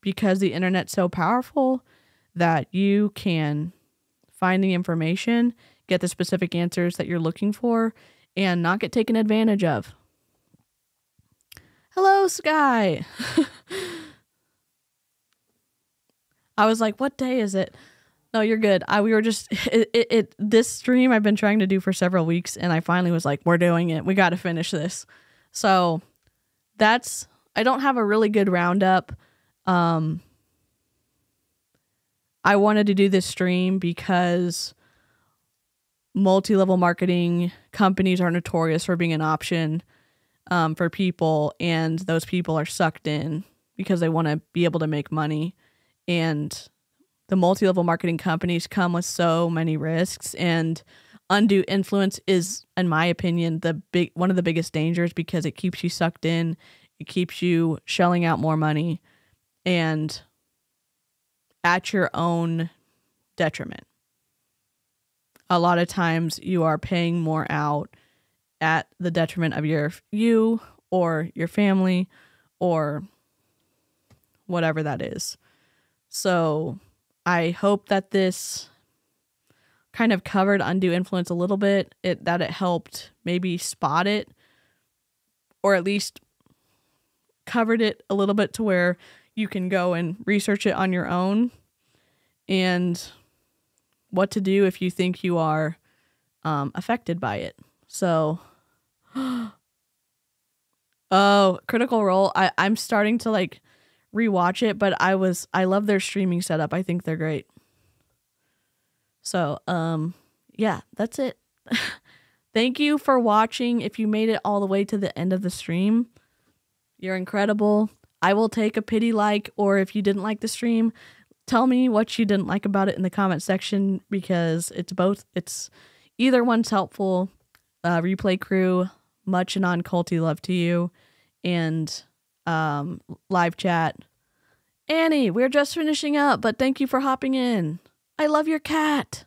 because the internet's so powerful that you can find the information, get the specific answers that you're looking for and not get taken advantage of. Hello, Sky. I was like, what day is it? No, you're good. I we were just it, it, it this stream I've been trying to do for several weeks and I finally was like, we're doing it. We got to finish this. So that's I don't have a really good roundup. Um I wanted to do this stream because multi-level marketing companies are notorious for being an option um, for people and those people are sucked in because they want to be able to make money. And the multi-level marketing companies come with so many risks and undue influence is in my opinion the big one of the biggest dangers because it keeps you sucked in it keeps you shelling out more money and at your own detriment a lot of times you are paying more out at the detriment of your you or your family or whatever that is. So I hope that this kind of covered undue influence a little bit, it that it helped maybe spot it or at least covered it a little bit to where you can go and research it on your own. And what to do if you think you are um, affected by it. So, oh, Critical Role. I, I'm starting to like rewatch it, but I was I love their streaming setup. I think they're great. So, um yeah, that's it. Thank you for watching. If you made it all the way to the end of the stream, you're incredible. I will take a pity like or if you didn't like the stream, tell me what you didn't like about it in the comment section because it's both it's either one's helpful. Uh, replay crew, much non culty love to you and um, live chat. Annie, we're just finishing up, but thank you for hopping in. I love your cat.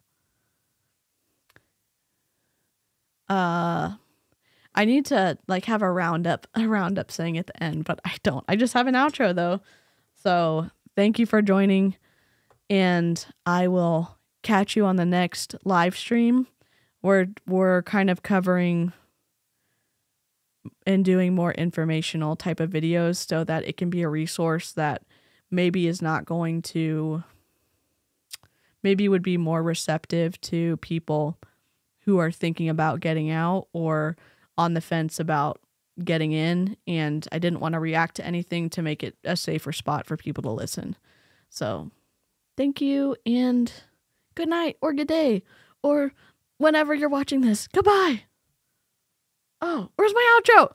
Uh, I need to like have a roundup, a roundup saying at the end, but I don't. I just have an outro though. So thank you for joining, and I will catch you on the next live stream. We're we're kind of covering and doing more informational type of videos so that it can be a resource that maybe is not going to maybe would be more receptive to people who are thinking about getting out or on the fence about getting in and I didn't want to react to anything to make it a safer spot for people to listen. So, thank you and good night or good day or whenever you're watching this. Goodbye. Oh, where's my outro?